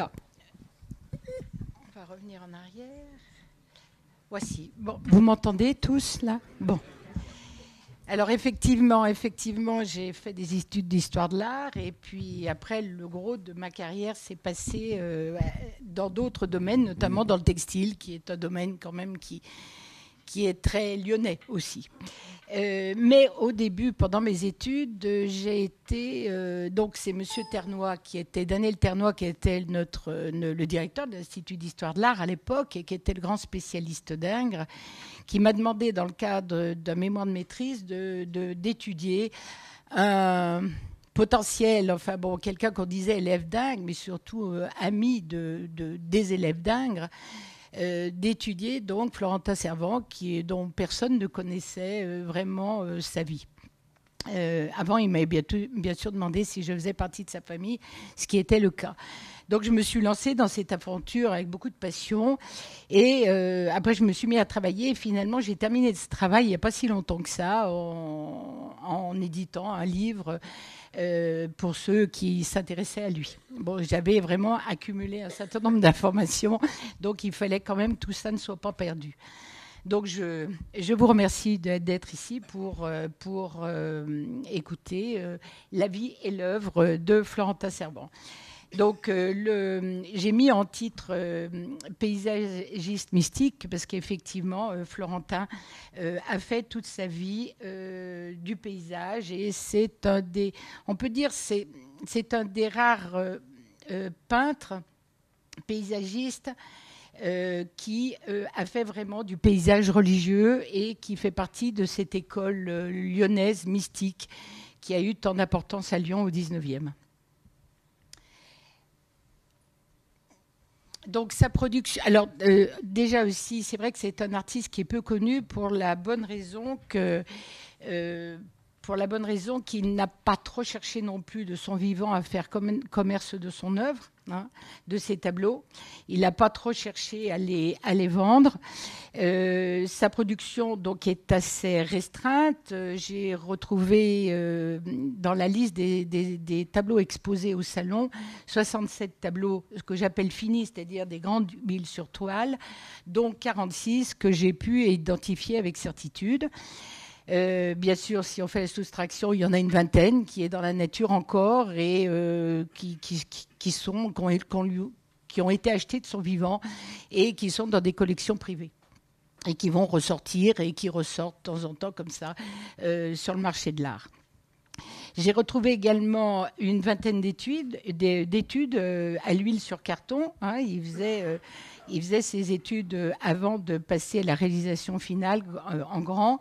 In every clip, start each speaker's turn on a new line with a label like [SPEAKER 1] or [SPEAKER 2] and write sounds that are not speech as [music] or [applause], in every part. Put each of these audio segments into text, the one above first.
[SPEAKER 1] On va revenir en arrière. Voici. Bon, vous m'entendez tous là? Bon. Alors effectivement, effectivement, j'ai fait des études d'histoire de l'art et puis après le gros de ma carrière s'est passé euh, dans d'autres domaines, notamment dans le textile, qui est un domaine quand même qui qui est très lyonnais aussi. Euh, mais au début, pendant mes études, j'ai été euh, donc c'est Monsieur Ternois qui était Daniel Ternois qui était notre le directeur de l'Institut d'histoire de l'art à l'époque et qui était le grand spécialiste d'Ingres, qui m'a demandé dans le cadre d'un mémoire de maîtrise de d'étudier un potentiel, enfin bon, quelqu'un qu'on disait élève d'Ingres, mais surtout euh, ami de, de, des élèves d'Ingres. Euh, d'étudier donc Florentin Servant, qui, dont personne ne connaissait euh, vraiment euh, sa vie. avant, il m'avait bien, bien, sûr demandé si je faisais partie de sa famille, ce qui était le cas. Donc je me suis lancée dans cette aventure avec beaucoup de passion. Et après, je me suis mis à travailler. Et finalement, j'ai terminé ce travail il n'y a pas si longtemps que ça, en, en éditant un livre euh, pour ceux qui s'intéressaient à lui. Bon, j'avais vraiment accumulé un certain nombre d'informations, donc il fallait quand même que tout ça ne soit pas perdu. Donc je, je vous remercie d'être ici pour, euh, pour euh, écouter la vie et l'œuvre de Florentin Serban. Donc, euh, j'ai mis en titre euh, paysagiste mystique parce qu'effectivement, euh, Florentin a fait toute sa vie du paysage et c'est un des, on peut dire, c'est, c'est un des rares peintres paysagistes qui a fait vraiment du paysage religieux et qui fait partie de cette école lyonnaise mystique qui a eu tant d'importance à Lyon au 19e. Donc sa production. Alors euh, déjà aussi, c'est vrai que c'est un artiste qui est peu connu pour la bonne raison que euh, pour la bonne raison qu'il n'a pas trop cherché non plus de son vivant à faire commerce de son œuvre, hein, de ses tableaux. Il n'a pas trop cherché à les, à les vendre. Euh, sa production donc est assez restreinte. Euh, j'ai retrouvé euh, dans la liste des, des, tableaux exposés au salon 67 tableaux, ce que j'appelle finis, c'est-à-dire des grandes huiles sur toile, dont 46 que j'ai pu identifier avec certitude. Euh, bien sûr, si on fait la soustraction, il y en a une vingtaine qui est dans la nature encore et euh, qui, sont, qui ont, été achetés de son vivant et qui sont dans des collections privées et qui vont ressortir et qui ressortent de temps en temps comme ça euh, sur le marché de l'art. J'ai retrouvé également une vingtaine d'études, à l'huile sur carton. Hein. il, faisait, il faisait ses études avant de passer à la réalisation finale en grand.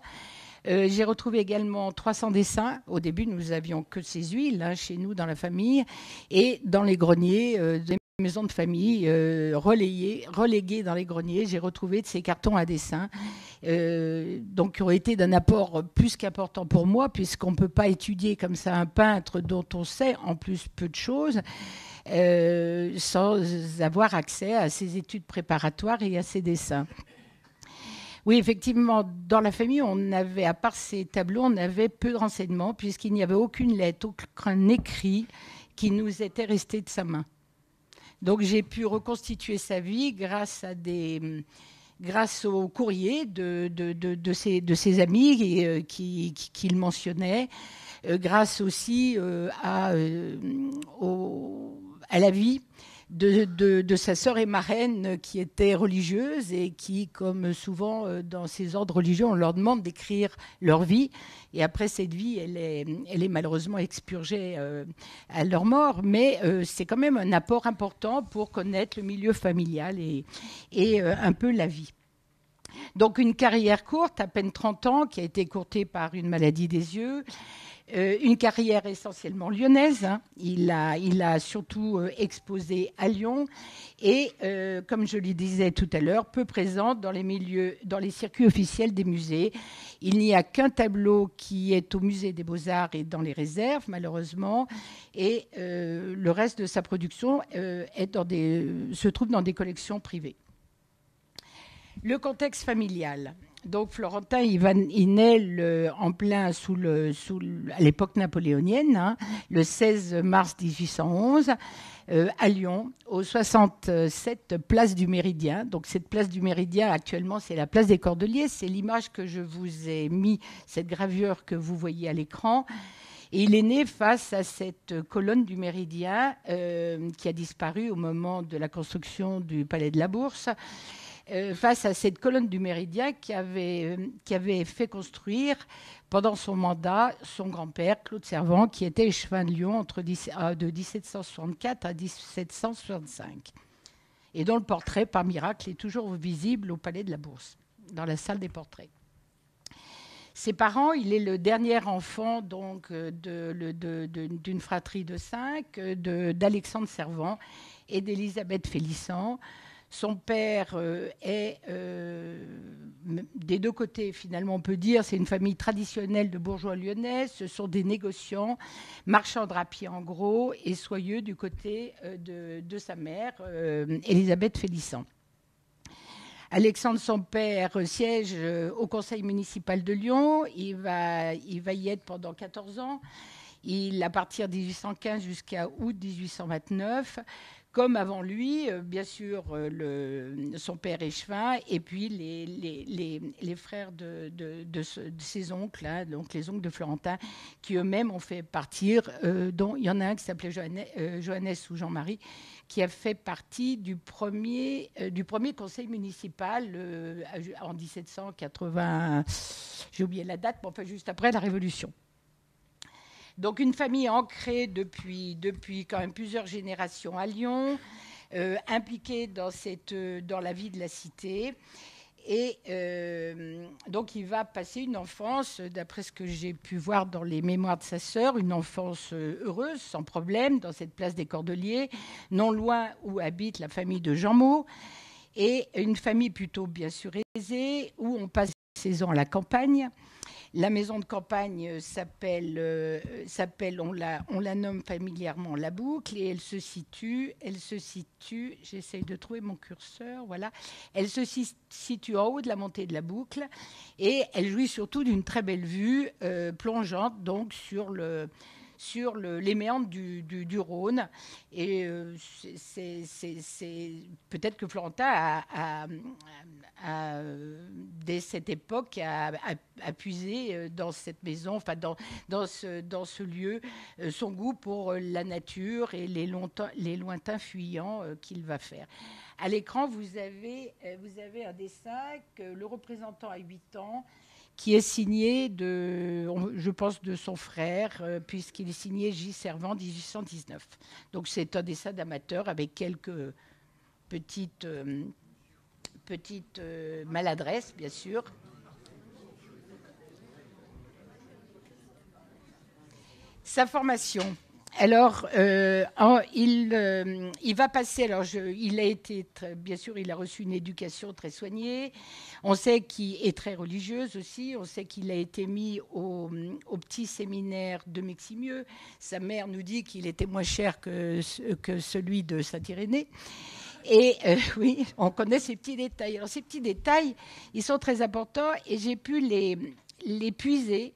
[SPEAKER 1] Euh, j'ai retrouvé également 300 dessins. Au début, nous avions que ces huiles hein, chez nous dans la famille et dans les greniers euh, des maisons de famille euh, relayées, reléguées dans les greniers. J'ai retrouvé de ces cartons à dessin, donc qui ont été d'un apport plus qu'important pour moi, puisqu'on ne peut pas étudier comme ça un peintre dont on sait en plus peu de choses. sans avoir accès à ses études préparatoires et à ses dessins. Oui, effectivement, dans la famille, on avait, à part ces tableaux, on avait peu de renseignements, puisqu'il n'y avait aucune lettre, aucun écrit qui nous était resté de sa main. Donc j'ai pu reconstituer sa vie grâce à des grâce au courrier de, de, de, ses, de ses, amis euh, qu'il qui, mentionnait, euh, grâce aussi euh, à, à la vie de, sa sœur et marraine qui était religieuse et qui, comme souvent euh, dans ces ordres religieux, on leur demande d'écrire leur vie. Et après cette vie, elle est, malheureusement expurgée euh, à leur mort. Mais euh, c'est quand même un apport important pour connaître le milieu familial et, et un peu la vie. Donc une carrière courte, à peine 30 ans, qui a été courtée par une maladie des yeux. Euh, une carrière essentiellement lyonnaise. Hein. Il, a, surtout euh, exposé à Lyon et, euh, comme je le disais tout à l'heure, peu présent dans les milieux, dans les circuits officiels des musées. Il n'y a qu'un tableau qui est au musée des Beaux-Arts et dans les réserves, malheureusement, et le reste de sa production se trouve dans des collections privées. Le contexte familial. Donc Florentin, il, naît en plein sous à l'époque napoléonienne, hein, le 16 mars 1811. euh, à Lyon, au 67 place du Méridien. Donc cette place du Méridien, actuellement, c'est la place des Cordeliers. C'est l'image que je vous ai mis, cette gravure que vous voyez à l'écran. Et il est né face à cette colonne du Méridien euh, qui a disparu au moment de la construction du Palais de la Bourse. Euh, face à cette colonne du Méridien qui avait, euh, qui avait fait construire pendant son mandat son grand-père, Claude Servant, qui était échevin de Lyon entre, de 1764 à 1765, et dont le portrait, par miracle, est toujours visible au Palais de la Bourse, dans la salle des portraits. Ses parents, il est le dernier enfant donc euh, d'une fratrie de cinq, d'Alexandre Servant et d'Élisabeth Félissant. Son père euh, est euh, des deux côtés, finalement, on peut dire, c'est une famille traditionnelle de bourgeois lyonnais. Ce sont des négociants, marchands drapiers en gros, et soyeux du côté de, de, sa mère, Élisabeth Félissant. Alexandre, son père, siège euh, au conseil municipal de Lyon. Il va, il va y être pendant 14 ans. Il, à partir de 1815 jusqu'à août 1829, comme avant lui, euh, bien sûr, euh, son père échevin, et puis les, frères de, ses oncles, hein, donc les oncles de Florentin, qui eux-mêmes ont fait partir, dont il y en a un qui s'appelait Johannes ou Jean-Marie, qui a fait partie du premier, euh, du premier conseil municipal euh, en 1780, j'ai oublié la date, mais enfin juste après la Révolution. Donc une famille ancrée depuis, quand même plusieurs générations à Lyon, euh, impliquée dans, cette, dans la vie de la cité. Et euh, donc, il va passer une enfance, d'après ce que j'ai pu voir dans les mémoires de sa sœur, une enfance euh, heureuse, sans problème, dans cette place des Cordeliers, non loin où habite la famille de Jean Maud, et une famille plutôt bien sûr aisée, où on passe ses ans à la campagne. La maison de campagne euh, s'appelle, euh, s'appelle on, la, on la nomme familièrement la boucle et elle se situe, elle se situe, j'essaye de trouver mon curseur, voilà, elle se situe en haut de la montée de la boucle et elle jouit surtout d'une très belle vue euh, plongeante donc sur le sur les méandres du, Rhône. Et euh, c'est peut-être que Florentin a, dès cette époque, a, puisé euh, dans cette maison, enfin dans, dans, ce, lieu, euh, son goût pour la nature et les, les lointains fuyants qu'il va faire. À l'écran, vous avez, vous avez un dessin que le représentant a 8 ans qui est signé, de, je pense, de son frère, euh, puisqu'il est signé J. Servant 1819. Donc c'est un dessin d'amateur avec quelques petites, euh, petites euh, maladresses, bien sûr. Sa formation. Alors, euh, il, euh, il, va passer. Alors, il a été, bien sûr, il a reçu une éducation très soignée. On sait qu'il est très religieuse aussi. On sait qu'il a été mis au, petit séminaire de Meximieux. Sa mère nous dit qu'il était moins cher que, celui de Saint-Irénée. Et euh, [laughs] oui, on connaît ces petits détails. Alors, ces petits détails, ils sont très importants et j'ai pu les, les puiser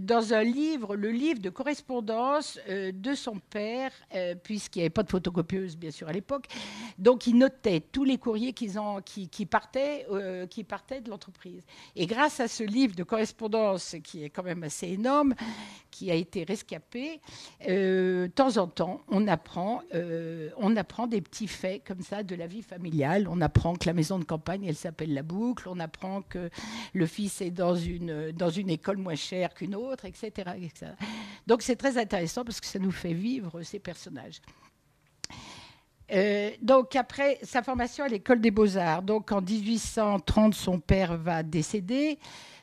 [SPEAKER 1] dans un livre, le livre de correspondance euh, de son père, euh, puisqu'il n'y avait pas de photocopieuse, bien sûr, à l'époque. Donc, il notait tous les courriers qui, partaient, de l'entreprise. Et grâce à ce livre de correspondance, qui est quand même assez énorme, qui a été rescapé, de temps en temps, on apprend, on apprend des petits faits comme ça de la vie familiale. On apprend que la maison de campagne, elle s'appelle La Boucle. On apprend que le fils est dans une, dans une école moins chère qu'une autre, etc., Donc c'est très intéressant parce que ça nous fait vivre ces personnages. Euh, donc après sa formation à l'école des beaux-arts, donc en 1830 son père va décéder.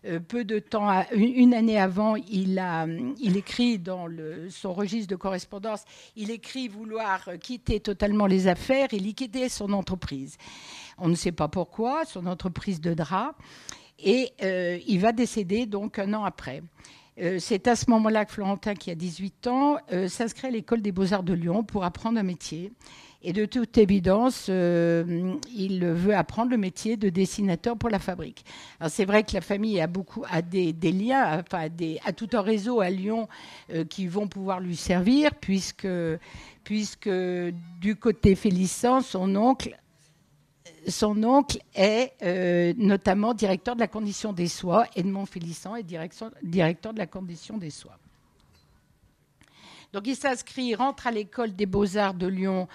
[SPEAKER 1] Euh, peu de temps, une, année avant, il, a, il écrit dans son registre de correspondance, il écrit vouloir quitter totalement les affaires et liquider son entreprise. On ne sait pas pourquoi, son entreprise de drap, et euh, il va décéder donc un an après. Euh, c'est à ce moment-là que Florentin, qui a 18 ans, euh, s'inscrit à l'école des beaux-arts de Lyon pour apprendre un métier. Et de toute évidence, il veut apprendre le métier de dessinateur pour la fabrique. Alors c'est vrai que la famille a beaucoup a des, liens, enfin des, a tout un réseau à Lyon qui vont pouvoir lui servir, puisque puisque du côté Félicien, son oncle son oncle est euh, notamment directeur de la condition des soies. Edmond Félicien est directeur de la condition des soies. Donc il s'inscrit, rentre à l'école des beaux-arts de Lyon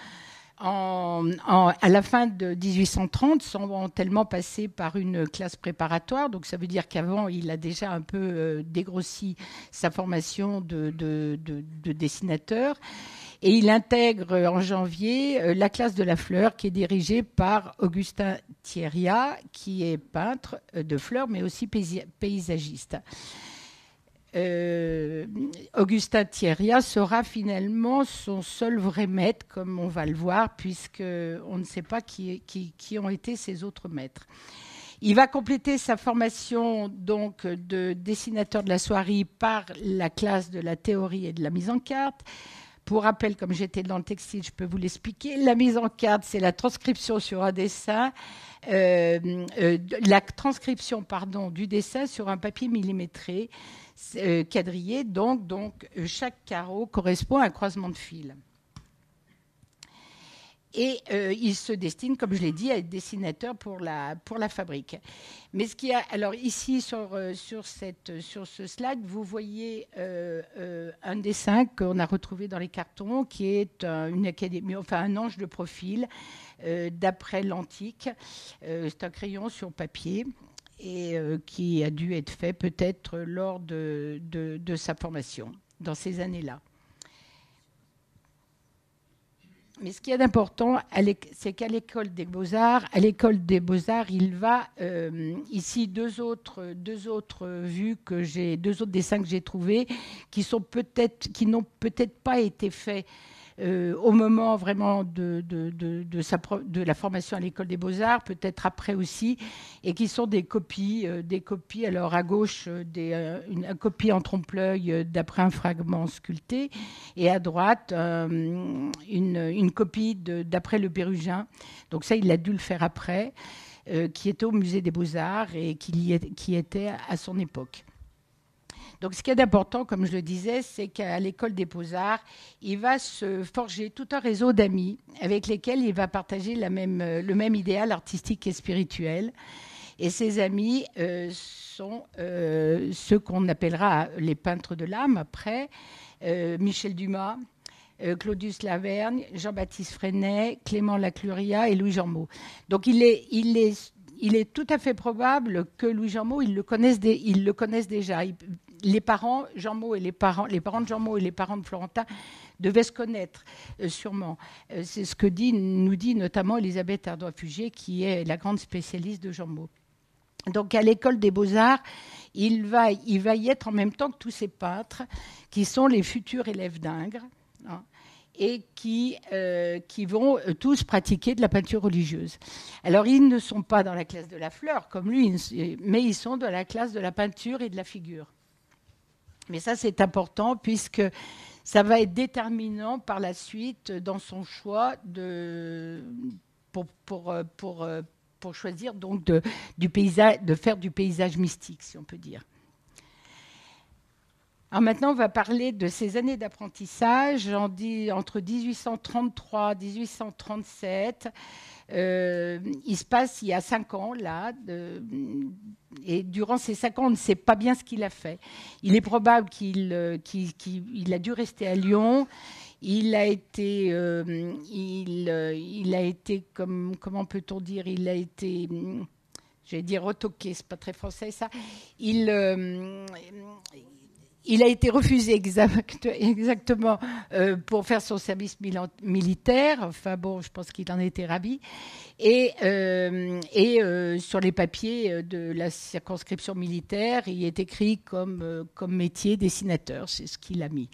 [SPEAKER 1] à la fin de 1830, sans tellement passer par une classe préparatoire. Donc ça veut dire qu'avant, il a déjà un peu euh, dégrossi sa formation de dessinateur. Et il intègre euh, en janvier euh, la classe de la fleur qui est dirigée par Augustin Thierria, qui est peintre euh, de fleurs mais aussi paysagiste. Augustin Thierria sera finalement son seul vrai maître, comme on va le voir, puisqu'on ne sait pas qui, qui, ont été ses autres maîtres. Il va compléter sa formation donc de dessinateur de la soirée par la classe de la théorie et de la mise en carte. Pour rappel, comme j'étais dans le textile, je peux vous l'expliquer. La mise en carte, c'est la transcription sur un dessin, euh, euh, la transcription pardon, du dessin sur un papier millimétré, euh, quadrillé. Donc, donc, chaque carreau correspond à un croisement de fil. Et euh, il se destine, comme je l'ai dit, à être dessinateur pour la, pour la fabrique. Mais ce qui a, alors ici sur, euh, sur, cette, sur ce slide, vous voyez euh, un dessin qu'on a retrouvé dans les cartons, qui est une académie, enfin un ange de profil d'après l'antique. C'est un crayon sur papier et qui a dû être fait peut-être lors de, de, de sa formation dans ces années-là. Mais ce qui est important, c'est qu'à l'école des beaux-arts, à l'école des beaux-arts, il va euh, ici deux autres, deux autres vues que j'ai, deux autres dessins que j'ai trouvés, qui sont peut-être, qui n'ont peut-être pas été faits euh, au moment vraiment de, la formation à l'école des beaux-arts, peut-être après aussi, et qui sont des copies, euh, des copies, alors à gauche, euh, une, copie en trompe-l'œil d'après un fragment sculpté, et à droite, une, copie d'après le Pérugin. Donc ça, il a dû le faire après, qui était au musée des beaux-arts et qui était à son époque. Donc ce qui est important, comme je le disais, c'est qu'à l'école des beaux-arts, il va se forger tout un réseau d'amis avec lesquels il va partager même, le même idéal artistique et spirituel. Et ces amis euh, sont euh, ceux qu'on appellera les peintres de l'âme après, euh, Michel Dumas, Claudius Lavergne, Jean-Baptiste Freinet, Clément Lacluria et Louis Jean Donc il est, tout à fait probable que Louis Jean Maud, ils le connaissent, ils le connaissent déjà les parents, Jean et les parents, les parents de Jean Maud et les parents de Florentin devaient se connaître, euh, sûrement. Euh, c'est ce que nous dit notamment Elisabeth Ardois-Fugier, qui est la grande spécialiste de Jean Maud. Donc, à l'école des beaux-arts, il va, y être en même temps que tous ces peintres, qui sont les futurs élèves d'Ingres. Hein, et qui, euh, qui vont tous pratiquer de la peinture religieuse. Alors, ils ne sont pas dans la classe de la fleur, comme lui, mais ils sont dans la classe de la peinture et de la figure. Mais ça, c'est important puisque ça va être déterminant par la suite dans son choix de, pour, pour, pour, pour choisir donc de, du paysage, de faire du paysage mystique, si on peut dire. Alors maintenant, on va parler de ces années d'apprentissage entre 1833 et 1837. Euh, il se passe il y a cinq ans, là, et durant ces cinq ans, on ne sait pas bien ce qu'il a fait. Il est probable qu'il euh, a dû rester à Lyon. Il a été, euh, il, a été comme, comment peut-on dire, il a été, je vais dire retoqué, c'est pas très français ça. Il, il a été refusé exactement euh, pour faire son service militaire. Enfin bon, je pense qu'il en était ravi. Et, euh, et euh, sur les papiers de la circonscription militaire, il est écrit comme, comme métier dessinateur. C'est ce qu'il a mis.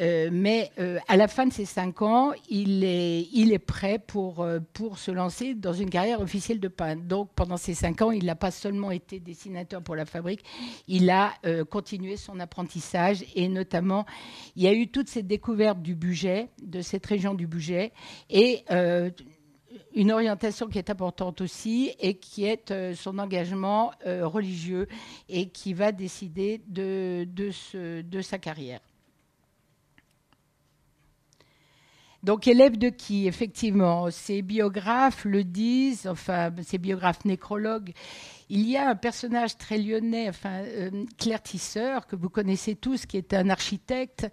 [SPEAKER 1] Euh, mais euh, à la fin de ses cinq ans, il est, prêt pour, euh, pour se lancer dans une carrière officielle de peintre. Donc pendant ces cinq ans, il n'a pas seulement été dessinateur pour la fabrique, il a continué son apprentissage et notamment, il y a eu toutes ces découvertes du budget, de cette région du budget, et une orientation qui est importante aussi et qui est son engagement religieux et qui va décider de sa carrière. Donc, élève de qui Effectivement, ces biographes le disent, enfin, ces biographes nécrologues. Il y a un personnage très lyonnais, enfin, euh, Claire Tisseur, que vous connaissez tous, qui est un architecte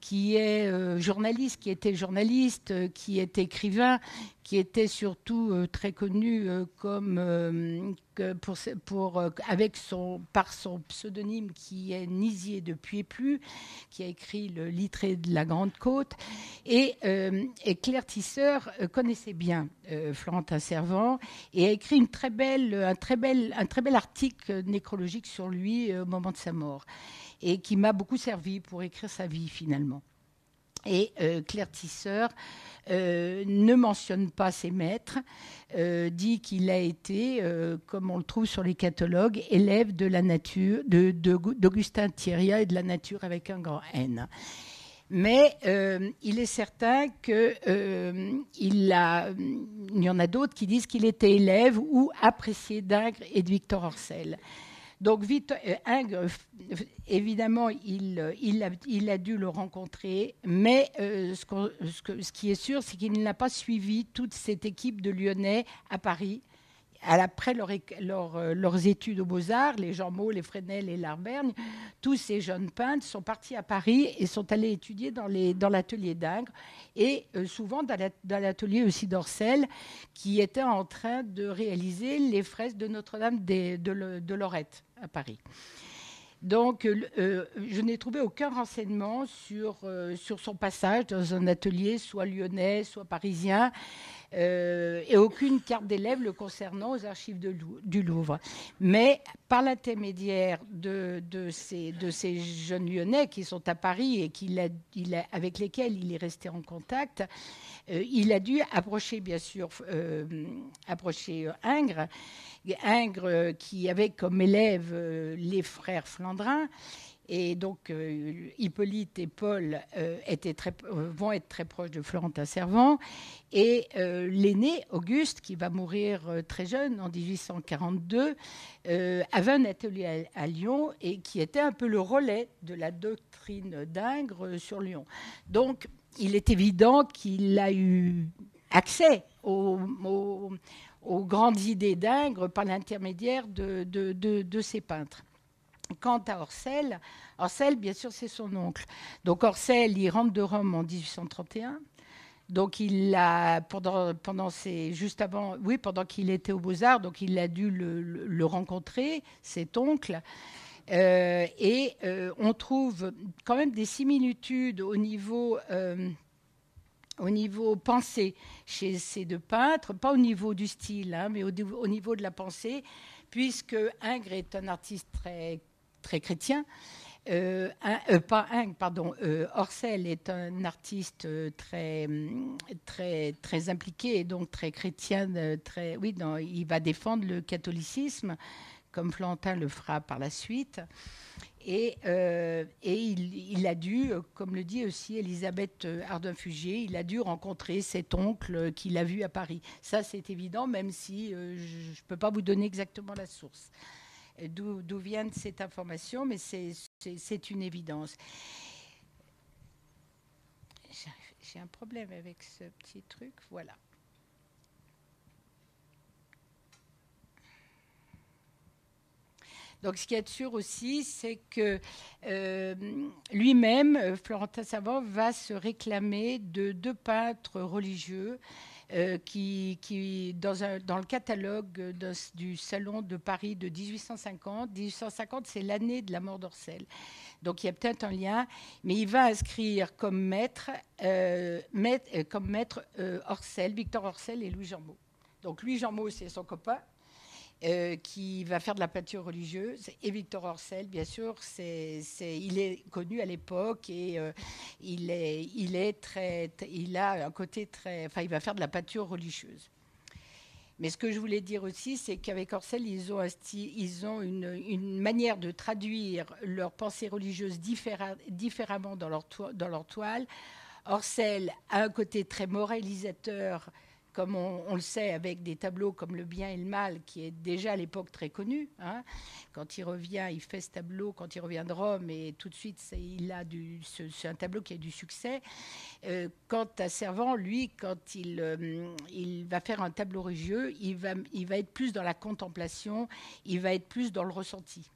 [SPEAKER 1] qui est euh, journaliste, qui était journaliste, euh, qui est écrivain, qui était surtout euh, très connu comme avec son par son pseudonyme qui est Nisier de Puy-Plus, qui a écrit le Littré de la Grande Côte, et, et Claire Tisseur connaissait bien Florentin Servant et a écrit une très belle, un très bel, un très bel article nécrologique sur lui au moment de sa mort et qui m'a beaucoup servi pour écrire sa vie finalement. Et euh, Claire Tisseur euh, ne mentionne pas ses maîtres, euh, dit qu'il a été, comme on le trouve sur les catalogues, élève de la nature, d'Augustin de, Thierry et de la nature avec un grand N. Mais il est certain qu'il il, il y en a d'autres qui disent qu'il était élève ou apprécié d'Ingres et de Victor Orcel. Donc, Victor, euh, Ingres, évidemment, il, a, il, a, dû le rencontrer, mais euh, ce, qui est sûr, c'est qu'il n'a pas suivi toute cette équipe de Lyonnais à Paris. Après euh, leurs études aux Beaux-Arts, les Jean les Fresnel et l'Arbergne, tous ces jeunes peintres sont partis à Paris et sont allés étudier dans l'atelier d'Ingres et euh, souvent dans l'atelier aussi d'Orcel, qui était en train de réaliser les fresques de Notre-Dame de, Lorette à Paris. Donc, euh, je n'ai trouvé aucun renseignement sur, sur son passage dans un atelier, soit lyonnais, soit parisien. Euh, et aucune carte d'élève le concernant aux archives du Louvre. Mais par l'intermédiaire de, ces, jeunes Lyonnais qui sont à Paris et avec lesquels il est resté en contact, euh, il a dû approcher, bien sûr, euh, approcher Ingres, Ingres qui avait comme élève les frères Flandrin et donc, euh, Hippolyte et Paul euh, étaient très, euh, vont être très proches de Florentin Servant. Et l'aîné, Auguste, qui va mourir très jeune en 1842, avait un atelier à, Lyon et qui était un peu le relais de la doctrine d'Ingres sur Lyon. Donc, il est évident qu'il a eu accès aux, grandes idées d'Ingres par l'intermédiaire de, ces peintres. Quant à Orcel, Orcel, bien sûr, c'est son oncle. Donc Orcel, il rentre de Rome en 1831. Donc il a pendant pendant juste avant oui pendant qu'il était aux Beaux Arts donc il a dû le, rencontrer cet oncle euh, et euh, on trouve quand même des similitudes au niveau euh, au niveau pensée chez ces deux peintres, pas au niveau du style, hein, mais au, au, niveau de la pensée, puisque Ingres est un artiste très très chrétien. Euh, euh, pas pardon, euh, Orcel est un artiste très, très, très impliqué et donc très chrétien. Très, oui, il va défendre le catholicisme, comme Florentin le fera par la suite. Et, il, a dû, comme le dit aussi Elisabeth Ardun-Fugier, il a dû rencontrer cet oncle qu'il a vu à Paris. Ça, c'est évident, même si je ne peux pas vous donner exactement la source d'où vient cette information, mais c'est une évidence. J'ai un problème avec ce petit truc, voilà. Donc, ce qui est sûr aussi, c'est que euh, lui-même, Florentin Savant, va se réclamer de deux peintres religieux euh, qui, qui dans, le catalogue du Salon de Paris de 1850, 1850 c'est l'année de la mort d'Orcel. Donc il y a peut-être un lien, mais il va inscrire comme maître, euh, euh, comme maître Orcel, Victor Orcel et Louis Jean Donc Louis Jean c'est son copain, euh, qui va faire de la peinture religieuse. Et Victor Orcel, bien sûr, il est connu à l'époque et euh, il, est, très, il a un côté très. Enfin, il va faire de la peinture religieuse. Mais ce que je voulais dire aussi, c'est qu'avec Orcel, ils ont, ils ont une, manière de traduire leur pensée religieuse différemment dans leur, dans leur toile. Orcel a un côté très moralisateur comme on, le sait avec des tableaux comme Le bien et le mal, qui est déjà à l'époque très connu. Hein. Quand il revient, il fait ce tableau quand il revient de Rome et tout de suite, c'est, il a c'est un tableau qui a du succès. Euh, quant à Servant, lui, quand il, euh, il va faire un tableau religieux, il va être plus dans la contemplation, il va être plus dans le ressenti.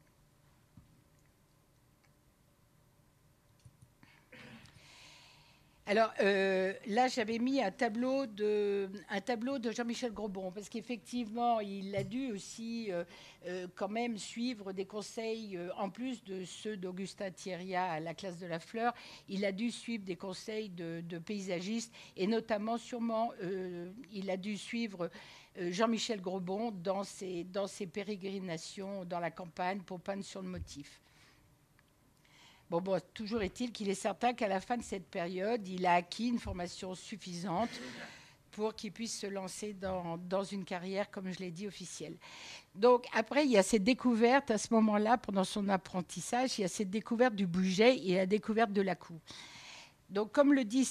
[SPEAKER 1] Alors euh, là, j'avais mis un tableau de, Jean-Michel Grobon, parce qu'effectivement, il a dû aussi euh, euh, quand même suivre des conseils, en plus de ceux d'Augustin Thierry à la classe de la fleur, il a dû suivre des conseils de, paysagistes, et notamment, sûrement, il a dû suivre Jean-Michel Grobon dans ses, dans ses pérégrinations dans la campagne pour peindre sur le motif. Bon, bon, toujours est-il qu'il est certain qu'à la fin de cette période, il a acquis une formation suffisante pour qu'il puisse se lancer dans, une carrière, comme je l'ai dit, officielle. Donc après, il y a cette découverte, à ce moment-là, pendant son apprentissage, il y a cette découverte du budget et la découverte de la cour. Donc, comme le dit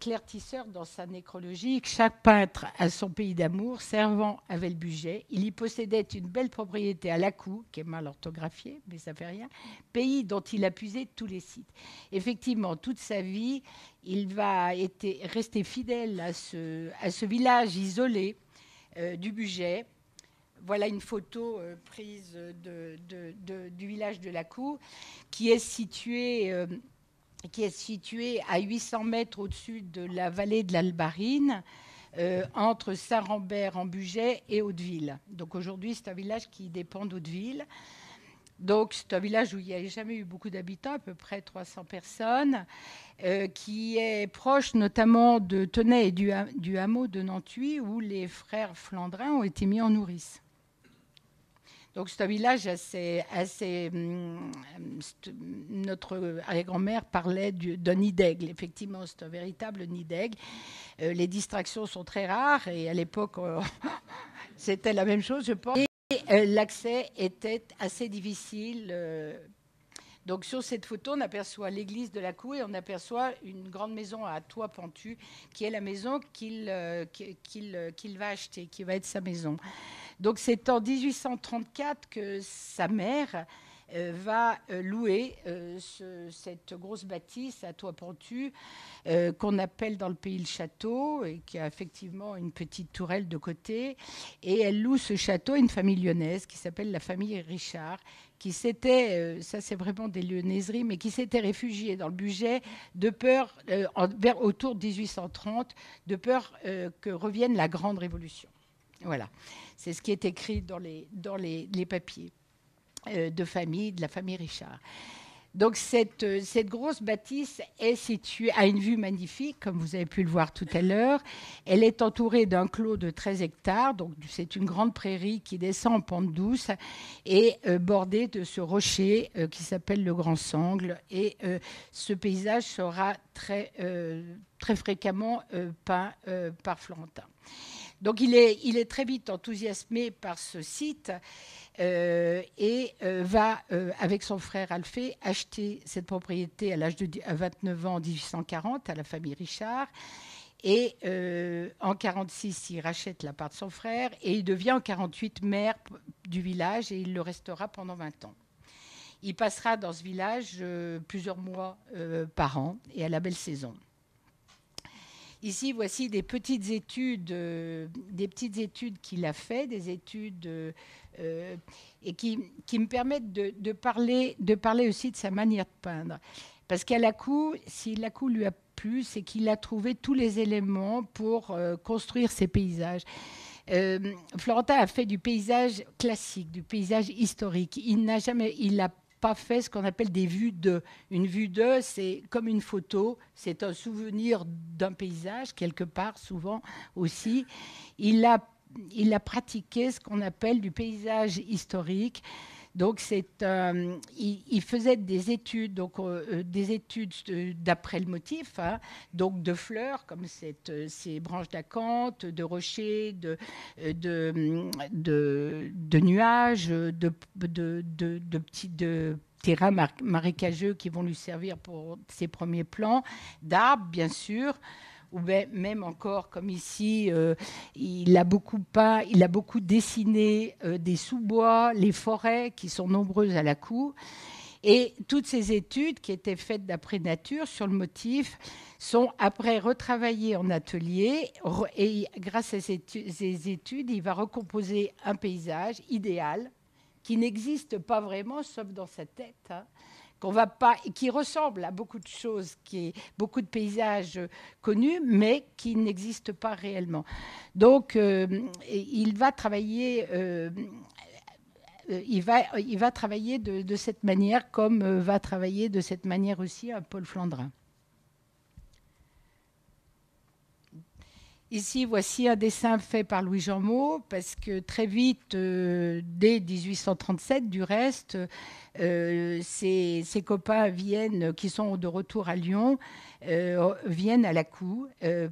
[SPEAKER 1] Claire Tisseur dans sa nécrologie, chaque peintre a son pays d'amour, servant avait le budget. Il y possédait une belle propriété à Lacou, qui est mal orthographiée, mais ça fait rien, pays dont il a puisé tous les sites. Effectivement, toute sa vie, il va rester fidèle à ce, village isolé euh, du budget. Voilà une photo euh, prise du village de Lacou, qui est situé. Euh, qui est situé à 800 mètres au-dessus de la vallée de l'Albarine, euh, entre Saint-Rambert en Bugey et Hauteville. Donc aujourd'hui, c'est un village qui dépend d'Hauteville. Donc c'est un village où il n'y a jamais eu beaucoup d'habitants, à peu près 300 personnes, euh, qui est proche notamment de Tenay et du, du hameau de Nantuy, où les frères Flandrins ont été mis en nourrice. Donc c'est un village assez... assez hum, notre arrière-grand-mère parlait d'un nid d'aigle. Effectivement, c'est un véritable nid d'aigle. Euh, les distractions sont très rares et à l'époque, euh, [laughs] c'était la même chose, je pense. Et euh, l'accès était assez difficile. donc sur cette photo, on aperçoit l'église de la Cour et on aperçoit une grande maison à toit pentu, qui est la maison qu'il va acheter, qui va être sa maison. Donc c'est en 1834 que sa mère euh, va euh, louer euh, cette grosse bâtisse à toit pentu qu'on appelle dans le pays le château et qui a effectivement une petite tourelle de côté. Et elle loue ce château à une famille lyonnaise qui s'appelle la famille Richard, qui s'était, ça c'est vraiment des lyonnaiseries, mais qui s'était réfugiée dans le budget de peur, vers, autour de 1830, de peur que revienne la Grande Révolution. Voilà. C'est ce qui est écrit dans les, dans les, papiers euh, de famille, de la famille Richard. Donc cette, euh, cette, grosse bâtisse est située à une vue magnifique, comme vous avez pu le voir tout à l'heure. Elle est entourée d'un clos de 13 hectares, donc c'est une grande prairie qui descend en pente douce et euh, bordée de ce rocher qui s'appelle le Grand Sangle. Et ce paysage sera très, très fréquemment peint par Florentin. Donc il est, très vite enthousiasmé par ce site euh, et euh, va, euh, avec son frère Alphée, acheter cette propriété à l'âge de 29 ans en 1840 à la famille Richard. Et en 46, il rachète la part de son frère et il devient en 48 maire du village et il le restera pendant 20 ans. Il passera dans ce village plusieurs mois par an et à la belle saison. Ici, voici des petites études, euh, des petites études qu'il a fait, des études euh, et qui, me permettent de, parler, aussi de sa manière de peindre. Parce qu'à la coup, si la coup lui a plu, c'est qu'il a trouvé tous les éléments pour euh, construire ses paysages. Florentin a fait du paysage classique, du paysage historique. Il n'a jamais, il a pas fait ce qu'on appelle des vues de. Une vue de, c'est comme une photo, c'est un souvenir d'un paysage, quelque part, souvent aussi. Il a il a pratiqué ce qu'on appelle du paysage historique. Donc, c'est, il, faisait des études, donc des études d'après le motif, hein, donc de fleurs comme ces branches d'acanthe, de rochers, de, de, nuages, de petits de terrains marécageux qui vont lui servir pour ses premiers plans, d'arbres, bien sûr ou même encore comme ici, euh, il a beaucoup peint, il a beaucoup dessiné euh, des sous-bois, les forêts qui sont nombreuses à la cour. Et toutes ces études qui étaient faites d'après nature sur le motif sont après retravaillées en atelier et grâce à ces études, il va recomposer un paysage idéal qui n'existe pas vraiment sauf dans sa tête. Hein qui ressemble à beaucoup de choses, qui est beaucoup de paysages connus, mais qui n'existent pas réellement. Donc, euh, il va travailler. Euh, il va, il va travailler de, cette manière, comme va travailler de cette manière aussi Paul Flandrin. Ici, voici un dessin fait par Louis Jean parce que très vite, euh, dès 1837, du reste, euh, ses, copains viennent, qui sont de retour à Lyon, euh, viennent à la cour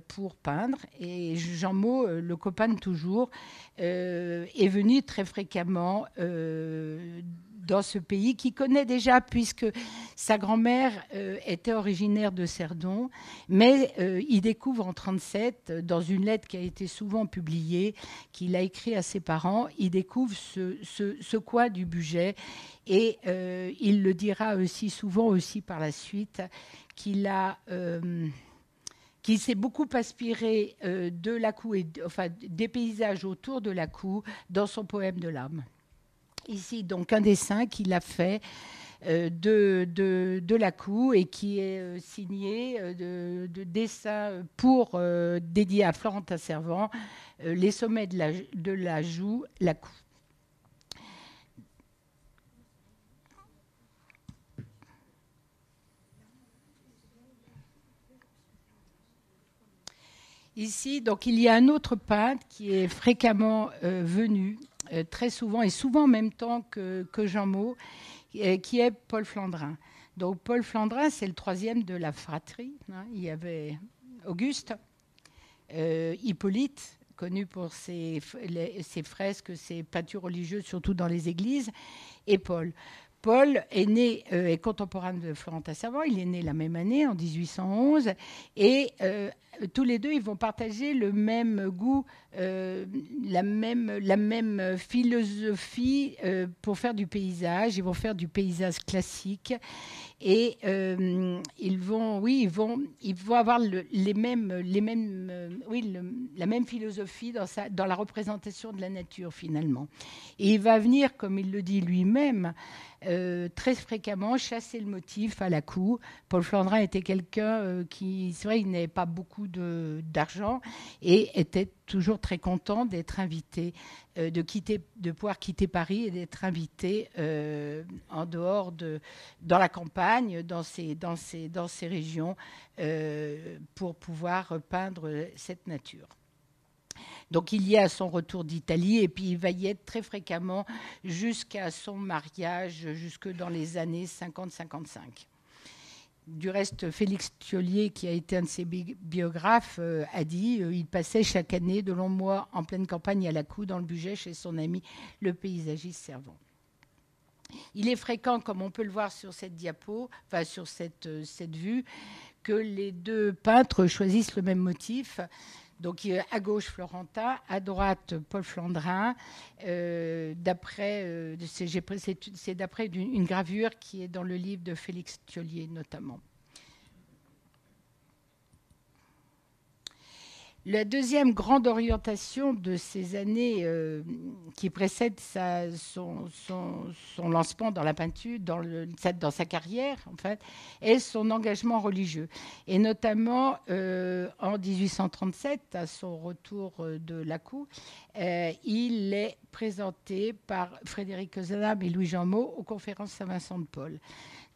[SPEAKER 1] pour peindre. Et Jean Maud, le copain de toujours, est venu très fréquemment dans ce pays, qui connaît déjà, puisque sa grand-mère euh, était originaire de Cerdon, mais euh, il découvre en 1937, dans une lettre qui a été souvent publiée, qu'il a écrit à ses parents, il découvre ce, ce, coin du budget, et euh, il le dira aussi souvent aussi par la suite, qu'il s'est beaucoup inspiré de la et enfin des paysages autour de la cour dans son poème de l'âme. Ici, donc, un dessin qu'il a fait euh, de, de, de, la cour et qui est euh, signé euh, de, dessins pour dédié à Florentin Servant, les sommets de la, de la joue, la cour. Ici, donc, il y a un autre peintre qui est fréquemment venu très souvent et souvent en même temps que, Jean Maud, euh, qui est Paul Flandrin. Donc Paul Flandrin, c'est le troisième de la fratrie. Hein. Il y avait Auguste, euh, Hippolyte, connu pour ses, fresques, ses peintures religieuses, surtout dans les églises, et Paul. Paul est né, est contemporain de Florentin Servant, il est né la même année, en 1811, et tous les deux, ils vont partager le même goût, euh, la, même, la même philosophie euh, pour faire du paysage. Ils vont faire du paysage classique. Et euh, ils vont, oui, ils vont, ils vont avoir les mêmes, les mêmes, oui, la même philosophie dans, sa, dans la représentation de la nature finalement. Et il va venir, comme il le dit lui-même, très fréquemment chasser le motif à la cour. Paul Flandrin était quelqu'un qui, c'est vrai, il n'avait pas beaucoup d'argent et était toujours très content d'être invité, euh, de, quitter, de pouvoir quitter Paris et d'être invité euh, en dehors de, dans la campagne, dans ces, dans ces, dans ces régions, euh, pour pouvoir peindre cette nature. Donc il y a son retour d'Italie et puis il va y être très fréquemment jusqu'à son mariage, jusque dans les années 50-55. Du reste, Félix Thiolier, qui a été un de ses biographes, euh, a dit euh, passait chaque année de longs mois en pleine campagne à la cour dans le budget chez son ami le paysagiste Servant. Il est fréquent, comme on peut le voir sur cette diapo, enfin sur cette, euh, cette vue, que les deux peintres choisissent le même motif. Donc à gauche Florentin, à droite Paul Flandrin. Euh, d'après, euh, c'est d'après une gravure qui est dans le livre de Félix Thiolier notamment. La deuxième grande orientation de ces années euh, qui précèdent son, lancement dans la peinture, dans, sa carrière, en fait, est son engagement religieux. Et notamment euh, en 1837, à son retour euh, de la cour, il est présenté par Frédéric Ozanam et Louis Jean Maud aux conférences Saint-Vincent de Paul.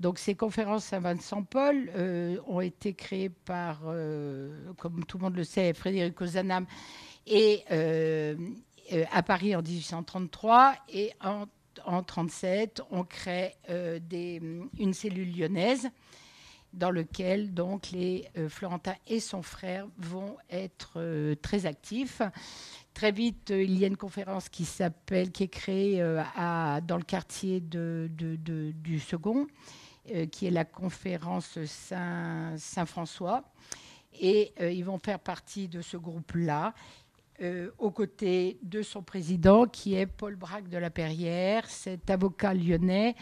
[SPEAKER 1] Donc ces conférences Saint-Vincent-Paul euh, ont été créées par, euh, comme tout le monde le sait, Frédéric Ozanam et, euh, à Paris en 1833 et en 1937, on crée une cellule lyonnaise dans lequel donc les Florentins et son frère vont être très actifs. Très vite, il y a une conférence qui s'appelle, qui est créée dans le quartier du Second, qui est la conférence Saint-François. et ils vont faire partie de ce groupe-là. aux côtés de son président, qui est Paul Braque de la Perrière, cet avocat lyonnais,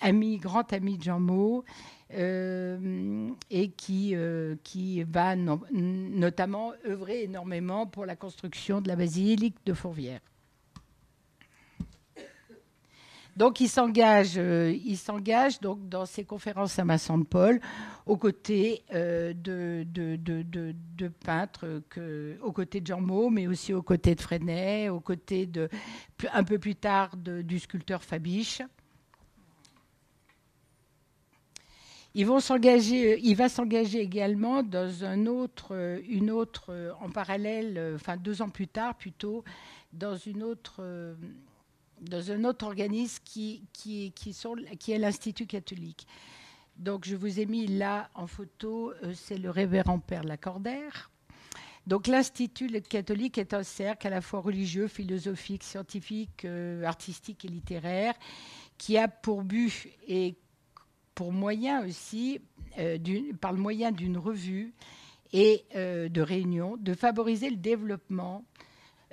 [SPEAKER 1] ami, grand ami de Jean Maud, euh, et qui, euh, qui va notamment œuvrer énormément pour la construction de la basilique de Fourvière. Donc il s'engage, euh, il s'engage donc dans ces conférences à Masson-de-Paul aux côtés de, de, peintres, aux côtés de Jean Maud, mais aussi aux côtés de Freinet, aux côtés de un peu plus tard du sculpteur Fabiche. Euh, il va s'engager également dans un autre, euh, une autre, euh, en parallèle, enfin deux ans plus tard plutôt, dans une autre, dans un autre organisme qui, est l'Institut catholique. Donc je vous ai mis là en photo, c'est le révérend Père Lacordaire. Donc l'Institut catholique est un cercle à la fois religieux, philosophique, scientifique, artistique et littéraire, qui a pour but et pour moyen aussi, euh, par le moyen d'une revue et euh, de réunions, de favoriser le développement,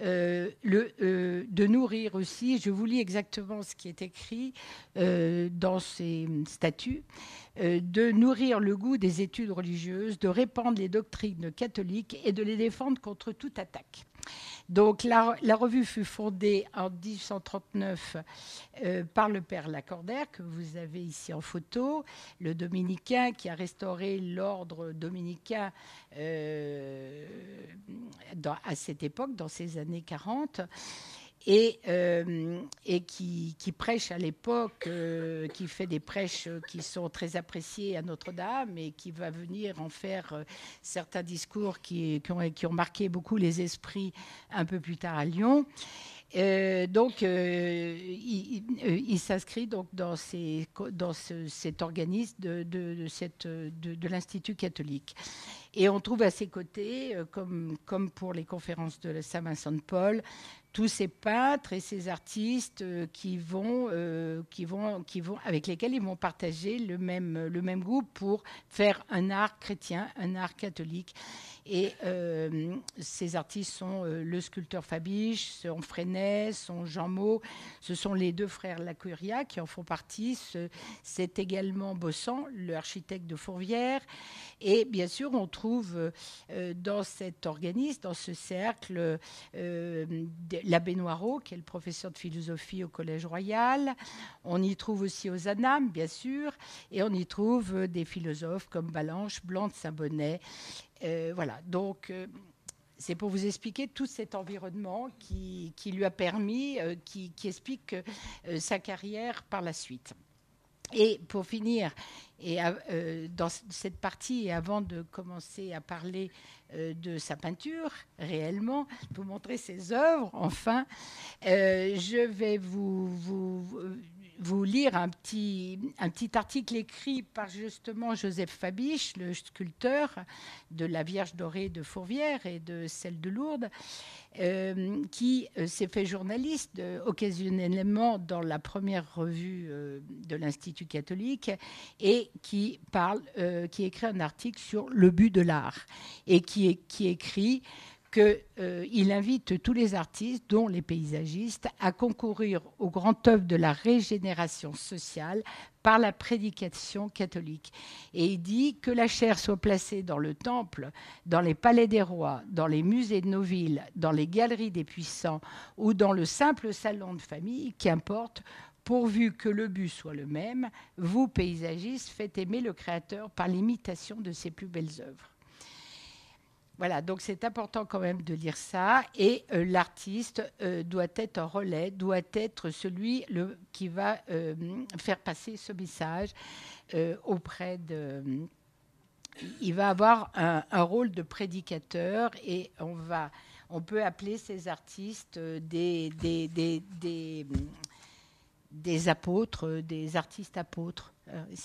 [SPEAKER 1] euh, le, de nourrir aussi, je vous lis exactement ce qui est écrit dans ces statuts, de nourrir le goût des études religieuses, de répandre les doctrines catholiques et de les défendre contre toute attaque. Donc la, revue fut fondée en 1839 euh, par le père Lacordaire, que vous avez ici en photo, le dominicain qui a restauré l'ordre dominicain euh, à cette époque, dans ces années 40 et, euh, qui, prêche à l'époque, euh, qui fait des prêches qui sont très appréciées à Notre-Dame et qui va venir en faire euh, certains discours qui, ont, marqué beaucoup les esprits un peu plus tard à Lyon. donc, il, s'inscrit donc dans, cet organisme de l'Institut catholique. Et on trouve à ses côtés, comme, comme pour les conférences de Saint-Vincent de Paul, tous ces peintres et ces artistes euh, qui vont, euh, qui vont, qui vont, avec lesquels ils vont partager le même, le même goût pour faire un art chrétien, un art catholique. Et euh, ces artistes sont le sculpteur Fabiche, son Freinet, son Jean Maud, ce sont les deux frères Lacuria qui en font partie. C'est également Bossan, l'architecte de Fourvière. Et bien sûr, on trouve dans cet organisme, dans ce cercle, l'abbé Noireau, qui est le professeur de philosophie au Collège Royal. On y trouve aussi Anames, bien sûr, et on y trouve euh, des philosophes comme Balanche, Blanc de Saint-Bonnet. Euh, voilà, donc euh, c'est pour vous expliquer tout cet environnement qui, lui a permis, qui, explique sa carrière par la suite. Et pour finir, et dans cette partie, et avant de commencer à parler euh, de sa peinture, réellement, vous montrer ses œuvres, enfin. Euh, je vais vous, vous, vous, lire un petit, un petit article écrit par justement Joseph Fabiche, le sculpteur de la Vierge dorée de Fourvière et de celle de Lourdes. Euh, qui euh, s'est fait journaliste euh, occasionnellement dans la première revue de l'Institut catholique et qui parle, qui écrit un article sur le but de l'art et qui, qui écrit qu'il invite tous les artistes, dont les paysagistes, à concourir au grand œuvre de la régénération sociale par la prédication catholique. Et il dit que la chair soit placée dans le temple, dans les palais des rois, dans les musées de nos villes, dans les galeries des puissants ou dans le simple salon de famille, qu'importe, pourvu que le but soit le même, vous, paysagistes, faites aimer le Créateur par l'imitation de ses plus belles œuvres. Voilà, donc c'est important quand même de lire ça. Et euh, l'artiste euh, doit être un relais, doit être celui qui va euh, faire passer ce message auprès de. Il va avoir un, rôle de prédicateur et on va, on peut appeler ces artistes des, des, des, des, apôtres, des artistes apôtres.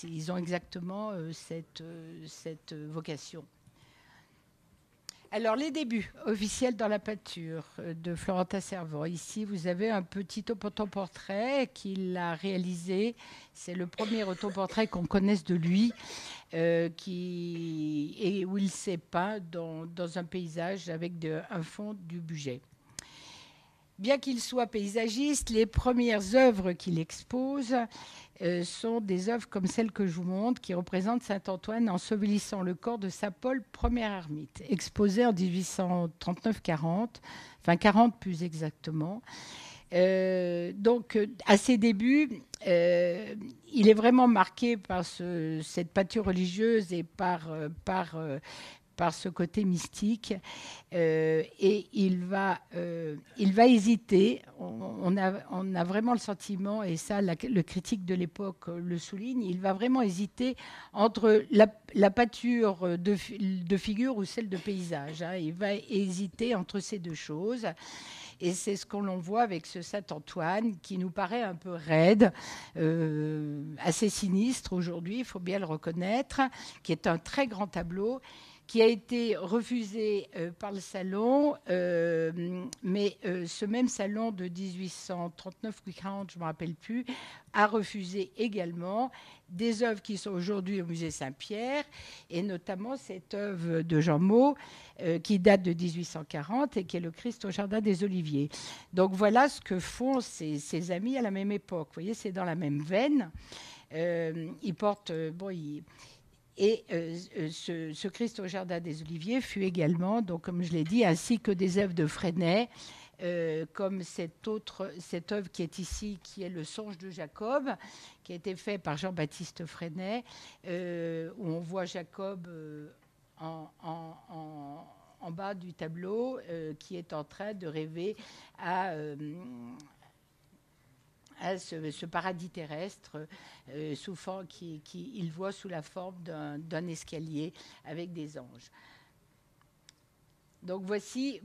[SPEAKER 1] Ils ont exactement cette, cette vocation. Alors, les débuts officiels dans la peinture euh, de Florentin Servant. Ici, vous avez un petit autoportrait qu'il a réalisé. C'est le premier autoportrait qu'on connaisse de lui, euh, et où il s'est peint dans, un paysage avec un fond du budget. Bien qu'il soit paysagiste, les premières œuvres qu'il expose euh, sont des œuvres comme celle que je vous montre, qui représente Saint Antoine ensevelissant le corps de sa Paul, première ermite, exposée en 1839-40, enfin 40 plus exactement. Euh, donc, à ses débuts, euh, il est vraiment marqué par cette peinture religieuse et par, par, par ce côté mystique euh, et il va, euh, il va hésiter. On, a, on, a, vraiment le sentiment, et ça le critique de l'époque le souligne, il va vraiment hésiter entre la, pâture de, de, figure ou celle de paysage. Hein. Il va hésiter entre ces deux choses. Et c'est ce qu'on voit avec ce Saint-Antoine qui nous paraît un peu raide, euh, assez sinistre aujourd'hui, il faut bien le reconnaître, qui est un très grand tableau qui a été refusé euh, par le salon, euh, mais euh, ce même salon de 1839 ou 40, je ne me rappelle plus, a refusé également des œuvres qui sont aujourd'hui au musée Saint-Pierre, et notamment cette œuvre de Jean Maud qui date de 1840 et qui est le Christ au Jardin des Oliviers. Donc voilà ce que font ces, amis à la même époque. Vous voyez, c'est dans la même veine. ils portent, bon, ils, et euh, euh, ce, Christ au Jardin des Oliviers fut également, donc, comme je l'ai dit, ainsi que des œuvres de Freinet, euh, comme cette autre, cette œuvre qui est ici, qui est le Songe de Jacob, qui a été fait par Jean-Baptiste Freinet, où on voit Jacob en, en, bas du tableau, qui est en train de rêver à ce, paradis terrestre, euh, qu'il qui, voit sous la forme d'un escalier avec des anges. Donc voici,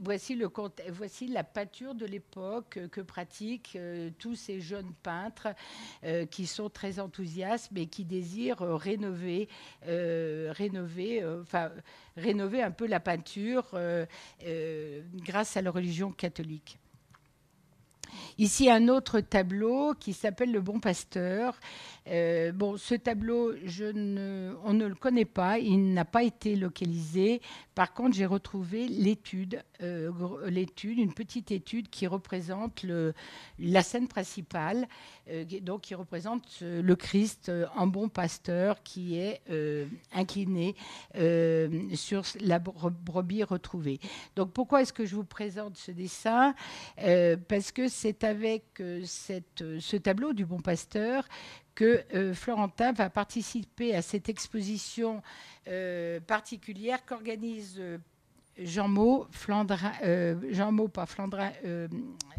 [SPEAKER 1] la peinture de l'époque que pratiquent euh, tous ces jeunes peintres euh, qui sont très enthousiastes et qui désirent rénover un peu la peinture grâce à la religion catholique. Ici, un autre tableau qui s'appelle Le Bon Pasteur. Euh, bon, ce tableau, on ne le connaît pas, il n'a pas été localisé. Par contre, j'ai retrouvé l'étude, euh, une petite étude qui représente la scène principale, euh, donc qui représente le Christ en bon pasteur qui est incliné sur la brebis retrouvée. Donc, pourquoi est-ce que je vous présente ce dessin? Parce que c'est avec ce tableau du bon pasteur que euh, Florentin va participer à cette exposition euh, particulière qu'organise euh, Jean Maud, Jean Maud, pas Flandrin,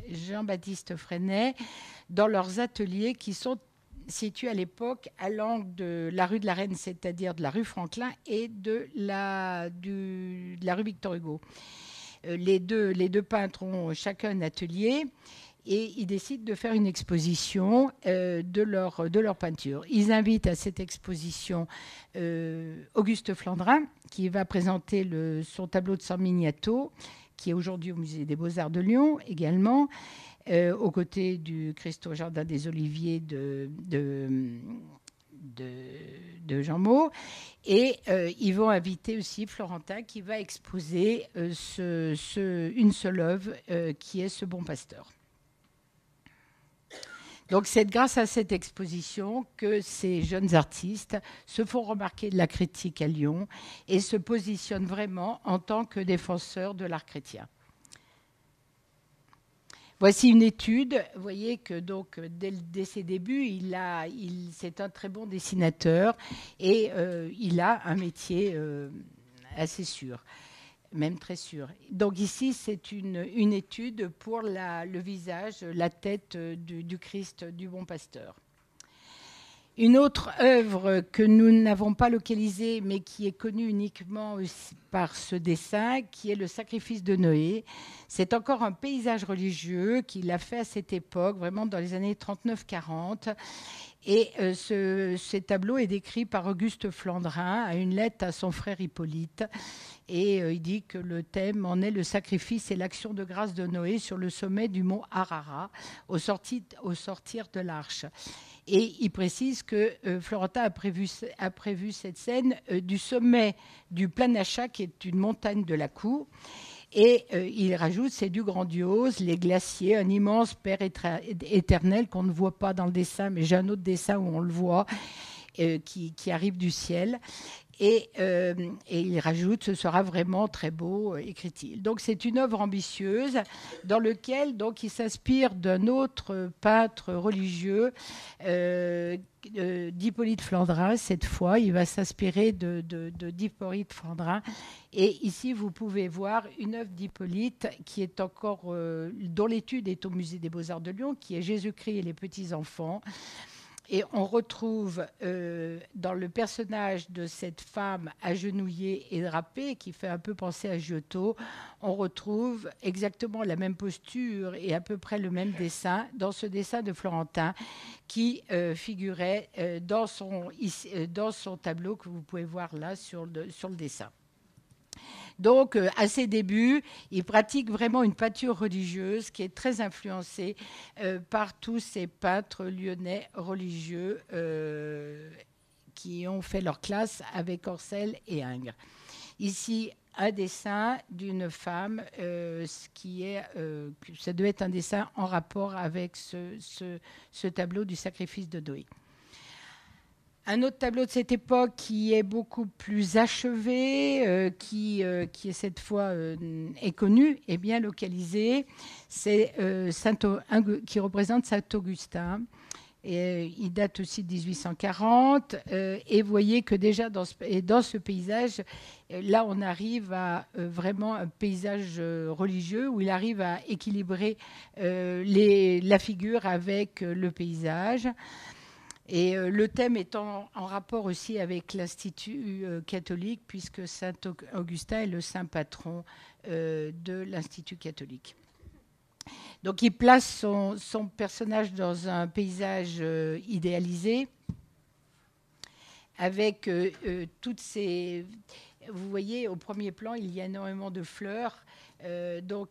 [SPEAKER 1] Jean-Baptiste Freinet, dans leurs ateliers qui sont situés à l'époque à l'angle de la rue de la Reine, c'est-à-dire de la rue Franklin et de la, rue Victor Hugo. Les deux peintres ont chacun un atelier et ils décident de faire une exposition euh, de, leur, peinture. Ils invitent à cette exposition euh, Auguste Flandrin, qui va présenter son tableau de San Miniato, qui est aujourd'hui au Musée des Beaux-Arts de Lyon également, euh, aux côtés du Christ au Jardin des Oliviers de, Jean Maud. Et ils vont inviter aussi Florentin qui va exposer une seule œuvre qui est Ce bon pasteur. Donc c'est grâce à cette exposition que ces jeunes artistes se font remarquer de la critique à Lyon et se positionnent vraiment en tant que défenseurs de l'art chrétien. Voici une étude. Vous voyez que donc dès, ses débuts, c'est un très bon dessinateur et euh, il a un métier euh, assez sûr même très sûr. Donc ici, c'est une, étude pour le visage, la tête du, Christ du bon pasteur. Une autre œuvre que nous n'avons pas localisée, mais qui est connue uniquement par ce dessin, qui est le sacrifice de Noé. C'est encore un paysage religieux qu'il a fait à cette époque, vraiment dans les années 39-40. Et euh, ce, tableau est décrit par Auguste Flandrin à une lettre à son frère Hippolyte. Et euh, il dit que le thème en est le sacrifice et l'action de grâce de Noé sur le sommet du mont Arara, au, sorti, au sortir de l'arche. Et il précise que euh, Florentin a prévu, a prévu cette scène euh, du sommet du Planacha, qui est une montagne de la cour. Et euh, il rajoute, c'est du grandiose, les glaciers, un immense Père éternel qu'on ne voit pas dans le dessin, mais j'ai un autre dessin où on le voit, qui, qui, arrive du ciel. Euh, et, il rajoute ce sera vraiment très beau, euh, écrit-il. Donc c'est une œuvre ambitieuse dans laquelle donc il s'inspire d'un autre peintre religieux. Euh, d'Hippolyte Flandrin, cette fois, il va s'inspirer de, d'Hippolyte Flandrin. Et ici, vous pouvez voir une œuvre d'Hippolyte qui est encore, dont l'étude est au Musée des Beaux-Arts de Lyon, qui est Jésus-Christ et les petits-enfants. Et on retrouve euh, dans le personnage de cette femme agenouillée et drapée, qui fait un peu penser à Giotto, on retrouve exactement la même posture et à peu près le même dessin dans ce dessin de Florentin qui euh, figurait euh, dans, son, tableau que vous pouvez voir là sur le dessin. Donc, euh, à ses débuts, il pratique vraiment une peinture religieuse qui est très influencée euh, par tous ces peintres lyonnais religieux euh, qui ont fait leur classe avec Orcel et Ingres. Ici, un dessin d'une femme, qui est, ça doit être un dessin en rapport avec ce, tableau du sacrifice de Noé. Un autre tableau de cette époque qui est beaucoup plus achevé, euh, qui, euh, qui est cette fois euh, est connu et bien localisé, c'est qui représente Saint Augustin. Il date aussi de 1840. et vous voyez que déjà dans ce, dans ce paysage, là on arrive à vraiment un paysage religieux où il arrive à équilibrer la figure avec le paysage. Et euh, le thème est en, rapport aussi avec l'Institut euh, catholique, puisque Saint Augustin est le saint patron euh, de l'Institut catholique. Donc il place son, son, personnage dans un paysage idéalisé, avec toutes ces... Vous voyez, au premier plan, il y a énormément de fleurs euh, donc,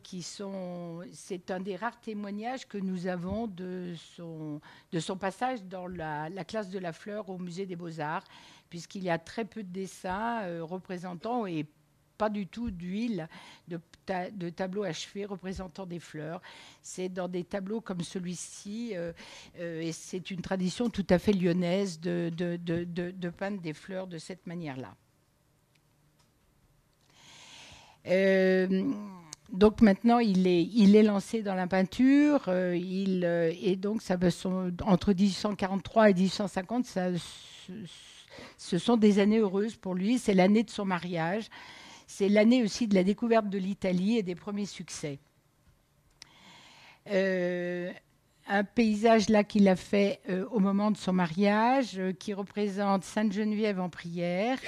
[SPEAKER 1] c'est un des rares témoignages que nous avons de son, passage dans la, classe de la fleur au musée des Beaux-Arts, puisqu'il y a très peu de dessins euh, représentant et pas du tout d'huile, de, tableaux achevés représentant des fleurs. C'est dans des tableaux comme celui-ci, euh, et c'est une tradition tout à fait lyonnaise de peindre des fleurs de cette manière-là. Euh, donc maintenant, il est, lancé dans la peinture. Euh, euh, et donc, ça entre 1843 et 1850, ça, ce sont des années heureuses pour lui. C'est l'année de son mariage. C'est l'année aussi de la découverte de l'Italie et des premiers succès. un paysage là qu'il a fait au moment de son mariage, qui représente Sainte Geneviève en prière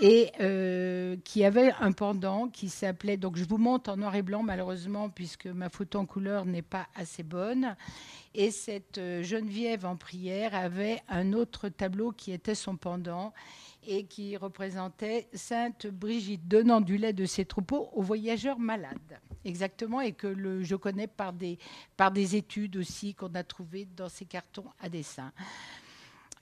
[SPEAKER 1] et euh, qui avait un pendant qui s'appelait, donc je vous montre en noir et blanc malheureusement puisque ma photo en couleur n'est pas assez bonne, et cette euh, Geneviève en prière avait un autre tableau qui était son pendant et qui représentait Sainte Brigitte donnant du lait de ses troupeaux aux voyageurs malades. Exactement, et que je connais par des, par des études aussi qu'on a trouvées dans ces cartons à dessin.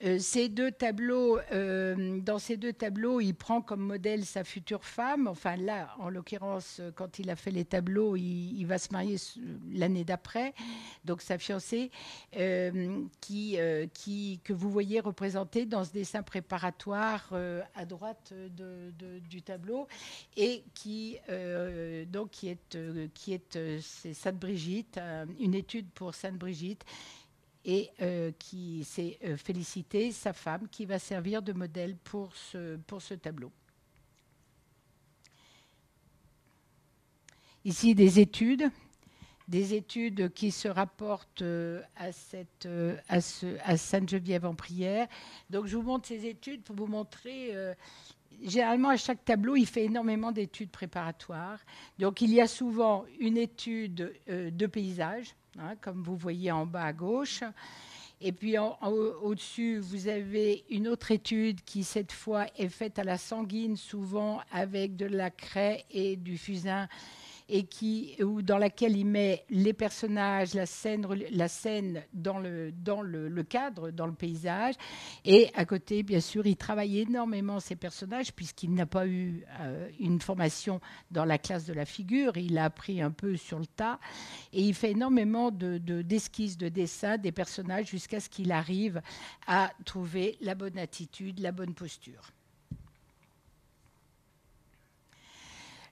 [SPEAKER 1] Euh, ces deux tableaux, euh, dans ces deux tableaux, il prend comme modèle sa future femme. Enfin, là, en l'occurrence, quand il a fait les tableaux, il, va se marier l'année d'après, donc sa fiancée, euh, qui, que vous voyez représentée dans ce dessin préparatoire à droite du tableau, et qui, donc, qui est, qui est, Sainte Brigitte, une étude pour Sainte Brigitte et euh, qui s'est euh, félicité sa femme qui va servir de modèle pour ce, pour ce tableau. Ici des études des études qui se rapportent à, cette, à, ce, à Sainte-Geneviève-en-Prière. Donc je vous montre ces études pour vous montrer généralement, à chaque tableau, il fait énormément d'études préparatoires. Donc, il y a souvent une étude de paysage, hein, comme vous voyez en bas à gauche. Et puis au-dessus, vous avez une autre étude qui, cette fois, est faite à la sanguine, souvent avec de la craie et du fusain et qui, ou dans laquelle il met les personnages, la scène, la scène dans, le, cadre, dans le paysage. Et à côté, bien sûr, il travaille énormément ces personnages puisqu'il n'a pas eu euh, une formation dans la classe de la figure. Il a appris un peu sur le tas. Et il fait énormément d'esquisses, de, de dessins des personnages jusqu'à ce qu'il arrive à trouver la bonne attitude, la bonne posture.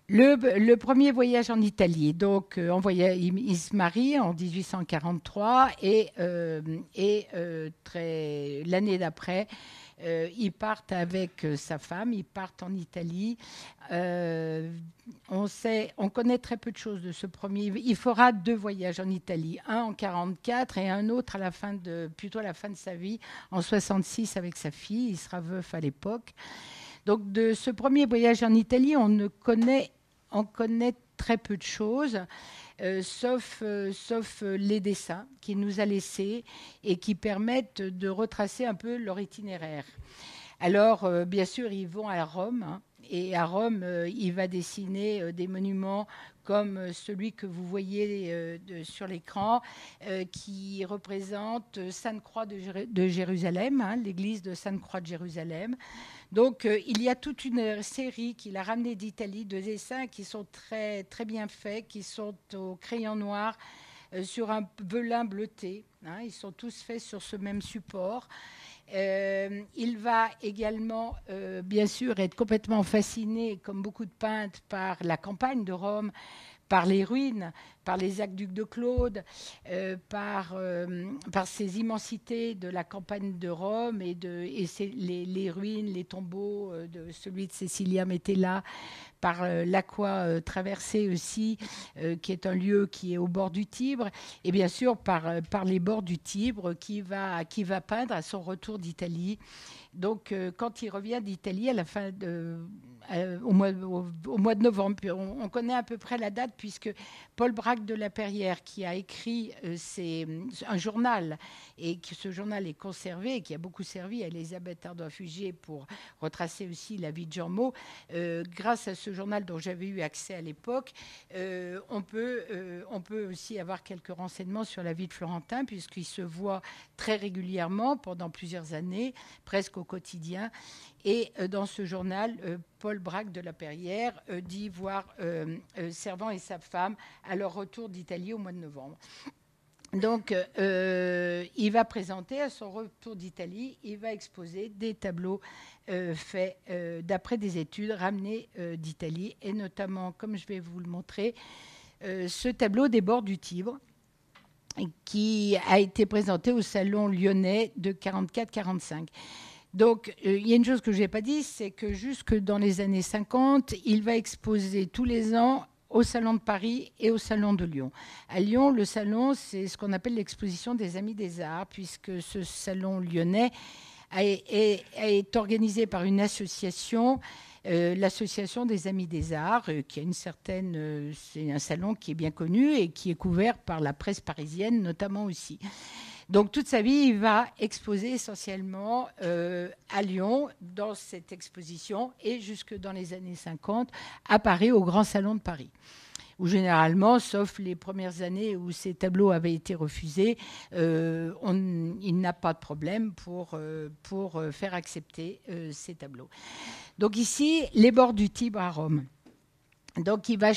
[SPEAKER 1] Le, premier voyage en Italie, donc euh, il, se marie en 1843 et, euh, euh, l'année d'après, ils partent avec sa femme, ils partent en Italie. on sait, on connaît très peu de choses de ce premier. Il fera deux voyages en Italie, un en 44 et un autre à la fin de, plutôt à la fin de sa vie, en 66 avec sa fille. Il sera veuf à l'époque. Donc de ce premier voyage en Italie, on ne connaît on connaît très peu de choses, euh, sauf, euh, euh, les dessins qu'il nous a laissés et qui permettent de retracer un peu leur itinéraire. Alors, bien sûr, ils vont à Rome. Hein, et à Rome, il va dessiner des monuments comme celui que vous voyez sur l'écran, qui représente Sainte-Croix de, Jérusalem, hein, l'église de Sainte-Croix de Jérusalem. Donc, euh, il y a toute une série qu'il a ramené d'Italie de dessins qui sont très, très bien faits, qui sont au crayon noir euh, sur un velin bleuté. Hein. ils sont tous faits sur ce même support. Euh, il va également, bien sûr, être complètement fasciné, comme beaucoup de peintres, par la campagne de Rome, par les ruines, par les aqueducs de Claude, euh, par, euh, par ces immensités de la campagne de Rome et, les, ruines, les tombeaux euh, de celui de Cecilia Metella, par l'Aqua traversée aussi, qui est un lieu qui est au bord du Tibre, et bien sûr par, par les bords du Tibre qui va, qui va peindre à son retour d'Italie. Donc quand il revient d'Italie à la fin de euh, au, mois, de novembre. On, connaît à peu près la date puisque Paul Braque de la Perrière, qui a écrit euh, un journal, et que ce journal est conservé, et qui a beaucoup servi à Elisabeth Ardouin-Fugé pour retracer aussi la vie de Jean Maud, euh, grâce à ce journal dont j'avais eu accès à l'époque, on peut aussi avoir quelques renseignements sur la vie de Florentin, puisqu'il se voit très régulièrement pendant plusieurs années, presque au quotidien. Et euh, dans ce journal, euh, Paul Braque de la Perrière euh, dit voir Servant et sa femme à leur retour d'Italie au mois de novembre. Donc, il va présenter à son retour d'Italie, il va exposer des tableaux faits d'après des études ramenées d'Italie, et notamment, comme je vais vous le montrer, ce tableau des bords du Tibre, qui a été présenté au Salon lyonnais de 44-45. Donc, euh, il y a une chose que je n'ai pas dit, c'est que jusque dans les années 50, il va exposer tous les ans au Salon de Paris et au Salon de Lyon. À Lyon, le salon, c'est ce qu'on appelle l'exposition des Amis des Arts, puisque ce salon lyonnais est, organisé par une association, euh, l'association des Amis des Arts, euh, qui a une certaine, c'est un salon qui est bien connu et qui est couvert par la presse parisienne, notamment aussi. Donc toute sa vie, il va exposer essentiellement euh, à Lyon dans cette exposition et jusque dans les années 50 à Paris, au Grand Salon de Paris où généralement, sauf les premières années où ces tableaux avaient été refusés, euh, il n'a pas de problème pour, euh, pour faire accepter ces tableaux. Donc ici, les bords du Tibre à Rome. Donc il va,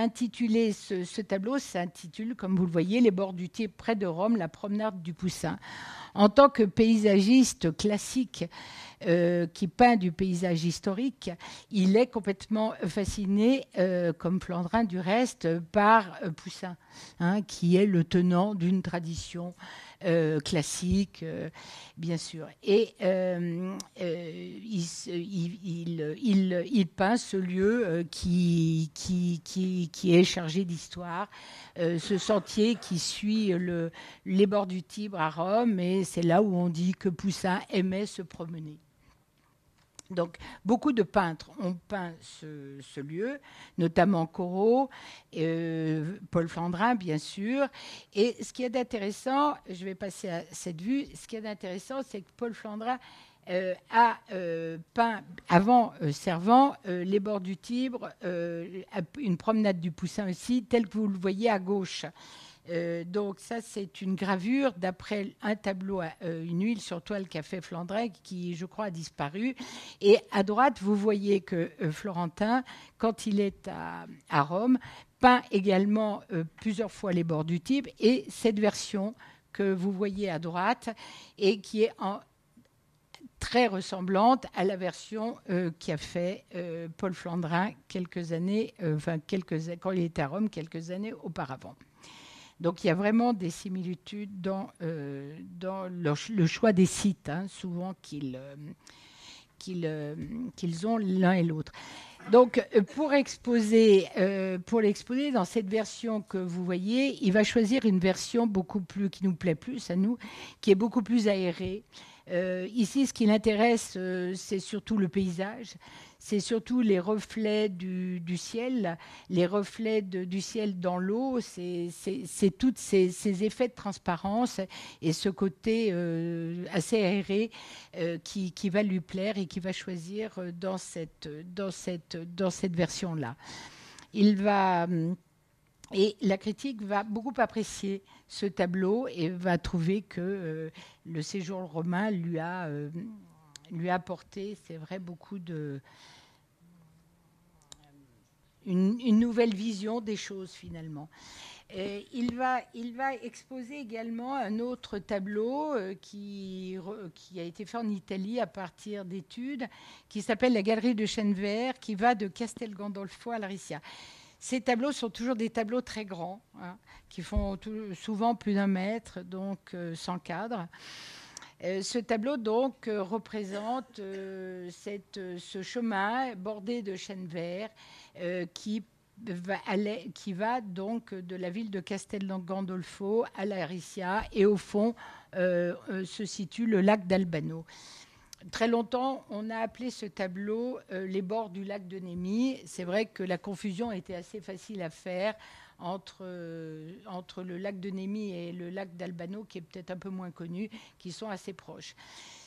[SPEAKER 1] intituler ce, tableau, s'intitule, comme vous le voyez, Les bords du Tibre près de Rome, la promenade du Poussin. En tant que paysagiste classique, qui peint du paysage historique, il est complètement fasciné, comme Flandrin du reste, par Poussin, hein, qui est le tenant d'une tradition euh, classique, euh, bien sûr. Et euh, il, il, peint ce lieu qui, qui, qui, qui, est chargé d'histoire, ce sentier qui suit le, les bords du Tibre à Rome, et c'est là où on dit que Poussin aimait se promener. Donc, beaucoup de peintres ont peint ce, lieu, notamment Corot, euh, Paul Flandrin, bien sûr. Et ce qui est intéressant, je vais passer à cette vue, ce qui est intéressant, c'est que Paul Flandrin euh, a euh, peint, avant Servant, les bords du Tibre, une promenade du Poussin aussi, telle que vous le voyez à gauche. Euh, donc ça, c'est une gravure d'après un tableau, euh, une huile sur toile qu'a fait Flandrec, qui, je crois, a disparu. Et à droite, vous voyez que euh, Florentin, quand il est à, Rome, peint également plusieurs fois les bords du Tibre. Et cette version que vous voyez à droite, et qui est très ressemblante à la version qu'a fait Paul Flandrin quelques années, enfin quelques, quand il était à Rome quelques années auparavant. Donc il y a vraiment des similitudes dans, euh, dans le, choix des sites, hein, souvent qu'ils euh, euh, qu'ils ont l'un et l'autre. Donc pour exposer, pour l'exposer dans cette version que vous voyez, il va choisir une version beaucoup plus qui nous plaît plus à nous, qui est beaucoup plus aérée. Ici, ce qui l'intéresse, c'est surtout le paysage c'est surtout les reflets du, ciel, les reflets du ciel dans l'eau, c'est tous ces, effets de transparence et ce côté euh, assez aéré euh, qui, va lui plaire et qui va choisir euh, dans cette, dans cette, dans cette version-là. Il va. Et la critique va beaucoup apprécier ce tableau et va trouver que le séjour romain lui a, lui a apporté, c'est vrai, beaucoup de, une, nouvelle vision des choses finalement. il, va, il va exposer également un autre tableau euh, qui, qui, a été fait en Italie à partir d'études, qui s'appelle la Galerie de Chêne Vert, qui va de Castel Gandolfo à Laricia. Ces tableaux sont toujours des tableaux très grands, hein, qui font souvent plus d'un mètre, donc euh, sans cadre. Euh, ce tableau donc représente cette, ce chemin bordé de chênes verts euh, qui va, donc de la ville de Castel Gandolfo à l'Aricia et au fond euh, euh, se situe le lac d'Albano. Très longtemps, on a appelé ce tableau les bords du lac de Némi. C'est vrai que la confusion était assez facile à faire entre, entre le lac de Némi et le lac d'Albano, qui est peut-être un peu moins connu, qui sont assez proches.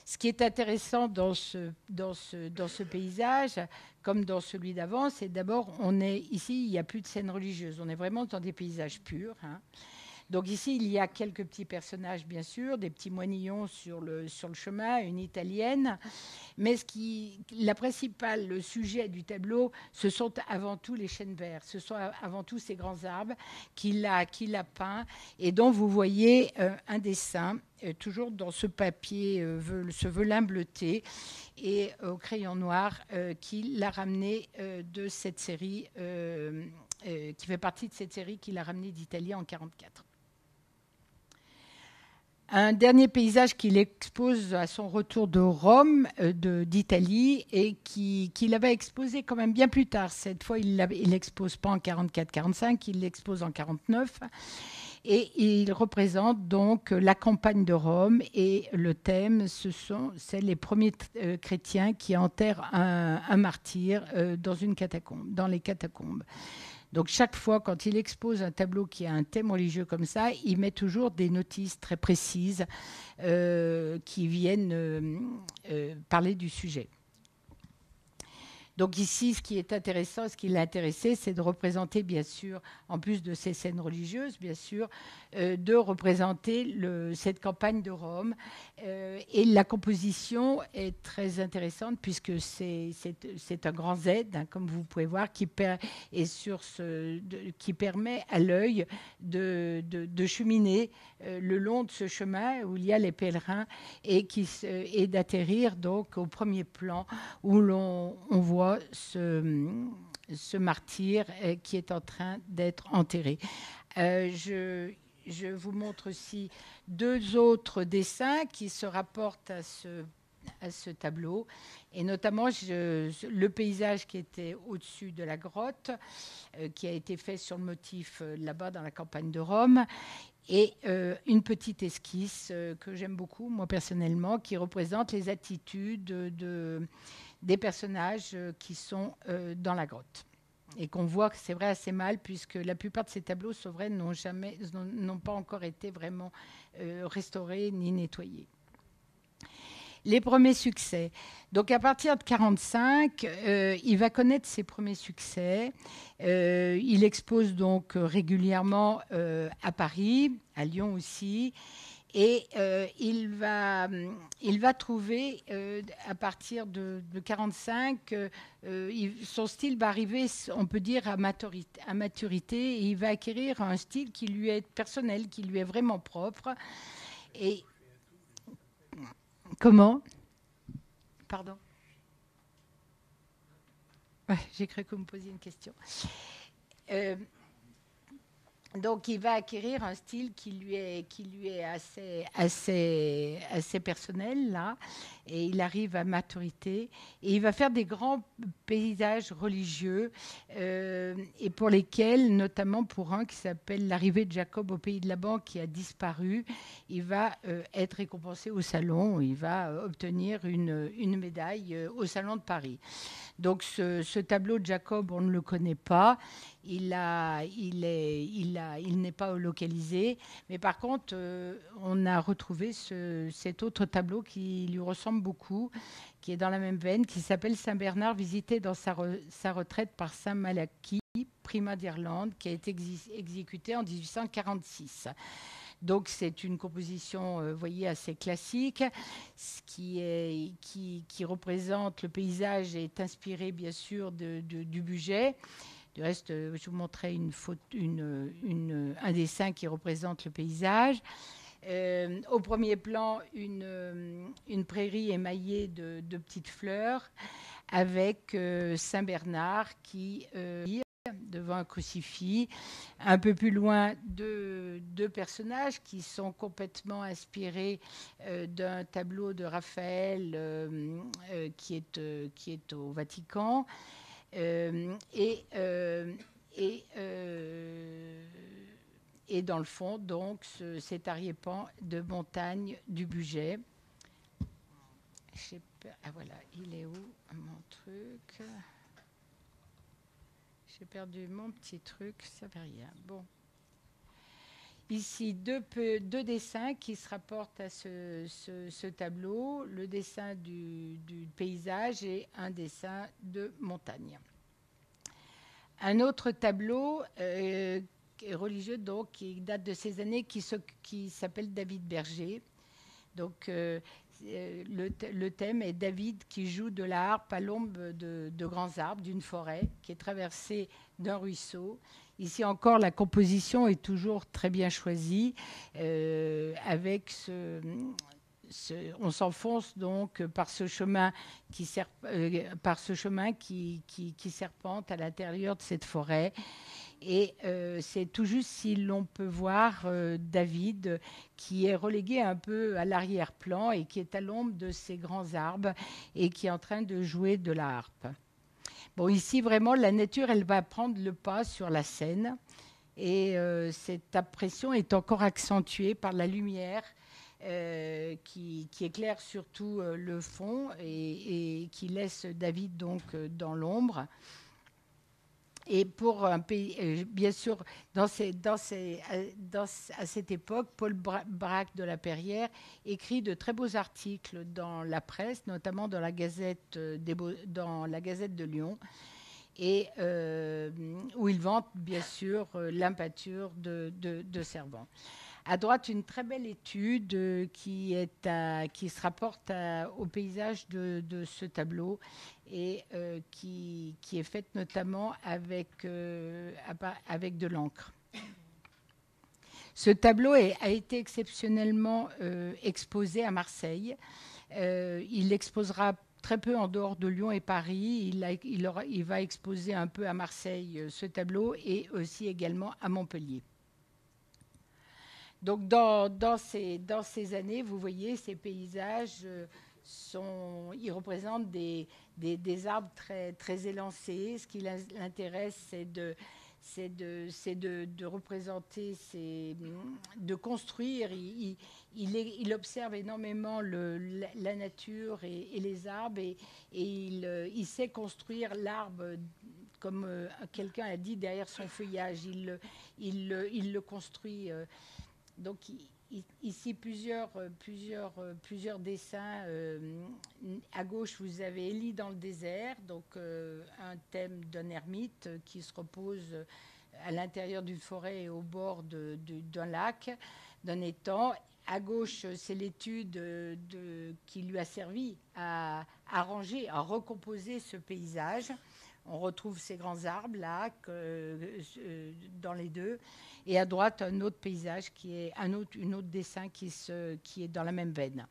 [SPEAKER 1] Ce qui est intéressant dans ce, dans ce, dans ce paysage, comme dans celui d'avant, c'est d'abord, on est ici, il n'y a plus de scènes religieuses. On est vraiment dans des paysages purs. Hein. Donc ici, il y a quelques petits personnages, bien sûr, des petits moignons sur le, sur le chemin, une italienne. Mais ce qui, la principale, le sujet du tableau, ce sont avant tout les chênes verts. Ce sont avant tout ces grands arbres qu'il a, qu'il a peints et dont vous voyez euh, un dessin, euh, toujours dans ce papier, euh, ce velin bleuté et au crayon noir, qu'il a ramené de cette série. qui fait partie de cette série qu'il a ramené d'Italie en 1944 un dernier paysage qu'il expose à son retour de Rome, euh, d'Italie, et qu'il avait exposé quand même bien plus tard. Cette fois, il ne l'expose pas en 44-45, il l'expose en 49. Et il représente donc la campagne de Rome et le thème, ce sont les premiers euh, chrétiens qui enterrent un, martyr euh, dans une catacombe, dans les catacombes. Donc chaque fois, quand il expose un tableau qui a un thème religieux comme ça, il met toujours des notices très précises euh, qui viennent euh, euh, parler du sujet. Donc ici, ce qui est intéressant, ce qui l'a intéressé, c'est de représenter, bien sûr, en plus de ces scènes religieuses, bien sûr, euh, de représenter cette campagne de Rome. Euh, et la composition est très intéressante puisque c'est un grand Z, hein, comme vous pouvez voir, qui, permet à l'œil de, cheminer euh, le long de ce chemin où il y a les pèlerins et, d'atterrir donc au premier plan où l'on on voit ce, martyr qui est en train d'être enterré. je, je vous montre aussi deux autres dessins qui se rapportent à ce, tableau, et notamment le paysage qui était au-dessus de la grotte, euh, qui a été fait sur le motif euh, là-bas dans la campagne de Rome, et euh, une petite esquisse que j'aime beaucoup, moi personnellement, qui représente les attitudes de, des personnages qui sont dans la grotte et qu'on voit que c'est vrai assez mal puisque la plupart de ces tableaux souverains n'ont jamais, n'ont pas encore été vraiment euh, restaurés ni nettoyés. Les premiers succès. Donc à partir de 45, euh, il va connaître ses premiers succès. Euh, il expose donc régulièrement à Paris, à Lyon aussi. Et euh, il, va, il va trouver, euh, à partir de, 1945, euh, son style va arriver, on peut dire, à maturité, à maturité, et il va acquérir un style qui lui est personnel, qui lui est vraiment propre. Et comment? Pardon? J'ai cru que vous me posiez une question donc il va acquérir un style qui lui est, assez, personnel là, et il arrive à maturité, et il va faire des grands paysages religieux, euh, et pour lesquels, notamment pour un qui s'appelle L'arrivée de Jacob au pays de Laban, qui a disparu, il va euh, être récompensé au salon, il va euh, obtenir une, une médaille au salon de Paris. Donc ce, tableau de Jacob, on ne le connaît pas, il, n'est pas localisé, mais par contre, on a retrouvé ce, cet autre tableau qui lui ressemble beaucoup, qui est dans la même veine, qui s'appelle Saint Bernard, visité dans sa, sa retraite par Saint Malachy, primat d'Irlande, qui a été exécuté en 1846. Donc c'est une composition, euh, voyez, assez classique. Ce qui, représente le paysage est inspiré bien sûr du budget. Du reste, euh, je vous une, un dessin qui représente le paysage. Euh, au premier plan, une, prairie émaillée de, petites fleurs avec euh, Saint Bernard qui devant un crucifix. Un peu plus loin, deux, personnages qui sont complètement inspirés d'un tableau de Raphaël qui, est, qui est au Vatican. et et et dans le fond, donc, ce, cet arrière-pan de montagne du budget. Ah voilà, il est où mon truc? J'ai perdu mon petit truc, ça fait rien. Bon. Ici, deux, dessins qui se rapportent à ce, tableau, le dessin du, paysage et un dessin de montagne. Un autre tableau euh, religieux donc, qui date de ces années, qui, s'appelle David Berger. Donc, euh, le, thème est David qui joue de la harpe à l'ombre de, grands arbres, d'une forêt qui est traversée d'un ruisseau. Ici encore, la composition est toujours très bien choisie, euh, avec ce, on s'enfonce donc par ce chemin qui, euh, serpente à l'intérieur de cette forêt. Et euh, c'est tout juste si l'on peut voir euh, David qui est relégué un peu à l'arrière-plan et qui est à l'ombre de ces grands arbres et qui est en train de jouer de la harpe. Bon, ici vraiment, la nature, elle va prendre le pas sur la scène et euh, cette impression est encore accentuée par la lumière qui, éclaire surtout le fond et, qui laisse David donc dans l'ombre. Et pour un pays, euh, bien sûr, euh, à cette époque, Paul Braque de la Perrière écrit de très beaux articles dans la presse, notamment dans la Gazette, euh, de Lyon, et où il vante bien sûr l'impature de, de, de Servan. À droite, une très belle étude qui se rapporte au paysage de, ce tableau et euh, qui, est faite notamment avec, euh, avec de l'encre. Ce tableau a été exceptionnellement exposé à Marseille. il exposera très peu en dehors de Lyon et Paris. Il, il va exposer un peu à Marseille ce tableau et aussi également à Montpellier. Donc dans, dans, ces, dans, ces, années, vous voyez, ces paysages euh, sont, ils représentent des, des, des, arbres très, très élancés. Ce qui l'intéresse, c'est de, c'est de, de, de, représenter, c'est de construire. Il, il, il, observe énormément le, la, nature et, les arbres et, il, il, sait construire l'arbre comme euh, quelqu'un a dit derrière son feuillage. Il, il, il le construit. Euh, donc ici plusieurs, euh, plusieurs, euh, plusieurs dessins. Euh, à gauche, vous avez Élie dans le désert, donc un thème d'un ermite qui se repose à l'intérieur d'une forêt et au bord d'un lac, d'un étang. À gauche, c'est l'étude qui lui a servi à arranger, à recomposer ce paysage. On retrouve ces grands arbres là, dans les deux. Et à droite, un autre paysage qui est un autre, dessin qui, est dans la même veine.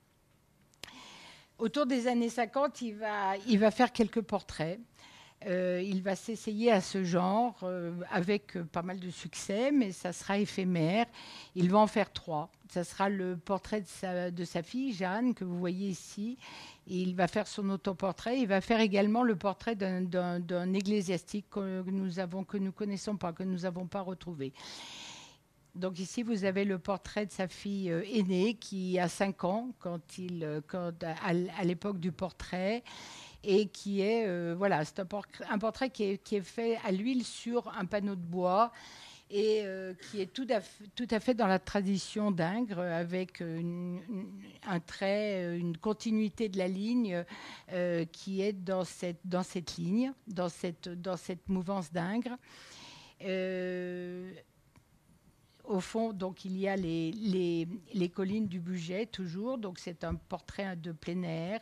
[SPEAKER 1] Autour des années 50, il va, il va faire quelques portraits. Euh, il va s'essayer à ce genre euh, avec pas mal de succès, mais ça sera éphémère. Il va en faire trois. Ça sera le portrait de sa, fille, Jeanne, que vous voyez ici. il va faire son autoportrait. Il va faire également le portrait d'un ecclésiastique que nous avons, que nous connaissons pas, que nous n'avons pas retrouvé. Donc ici, vous avez le portrait de sa fille euh, aînée qui a 5 ans quand il, euh, quand, à, l'époque du portrait et qui est, euh, voilà, c'est un, portrait qui est, qui est, fait à l'huile sur un panneau de bois et qui est tout à, fait, tout à, fait dans la tradition d'Ingres, avec un trait, une continuité de la ligne qui est dans cette, dans cette ligne, dans cette, dans cette mouvance d'Ingres au fond, donc il y a les, les, collines du budget toujours. Donc c'est un portrait de plein air.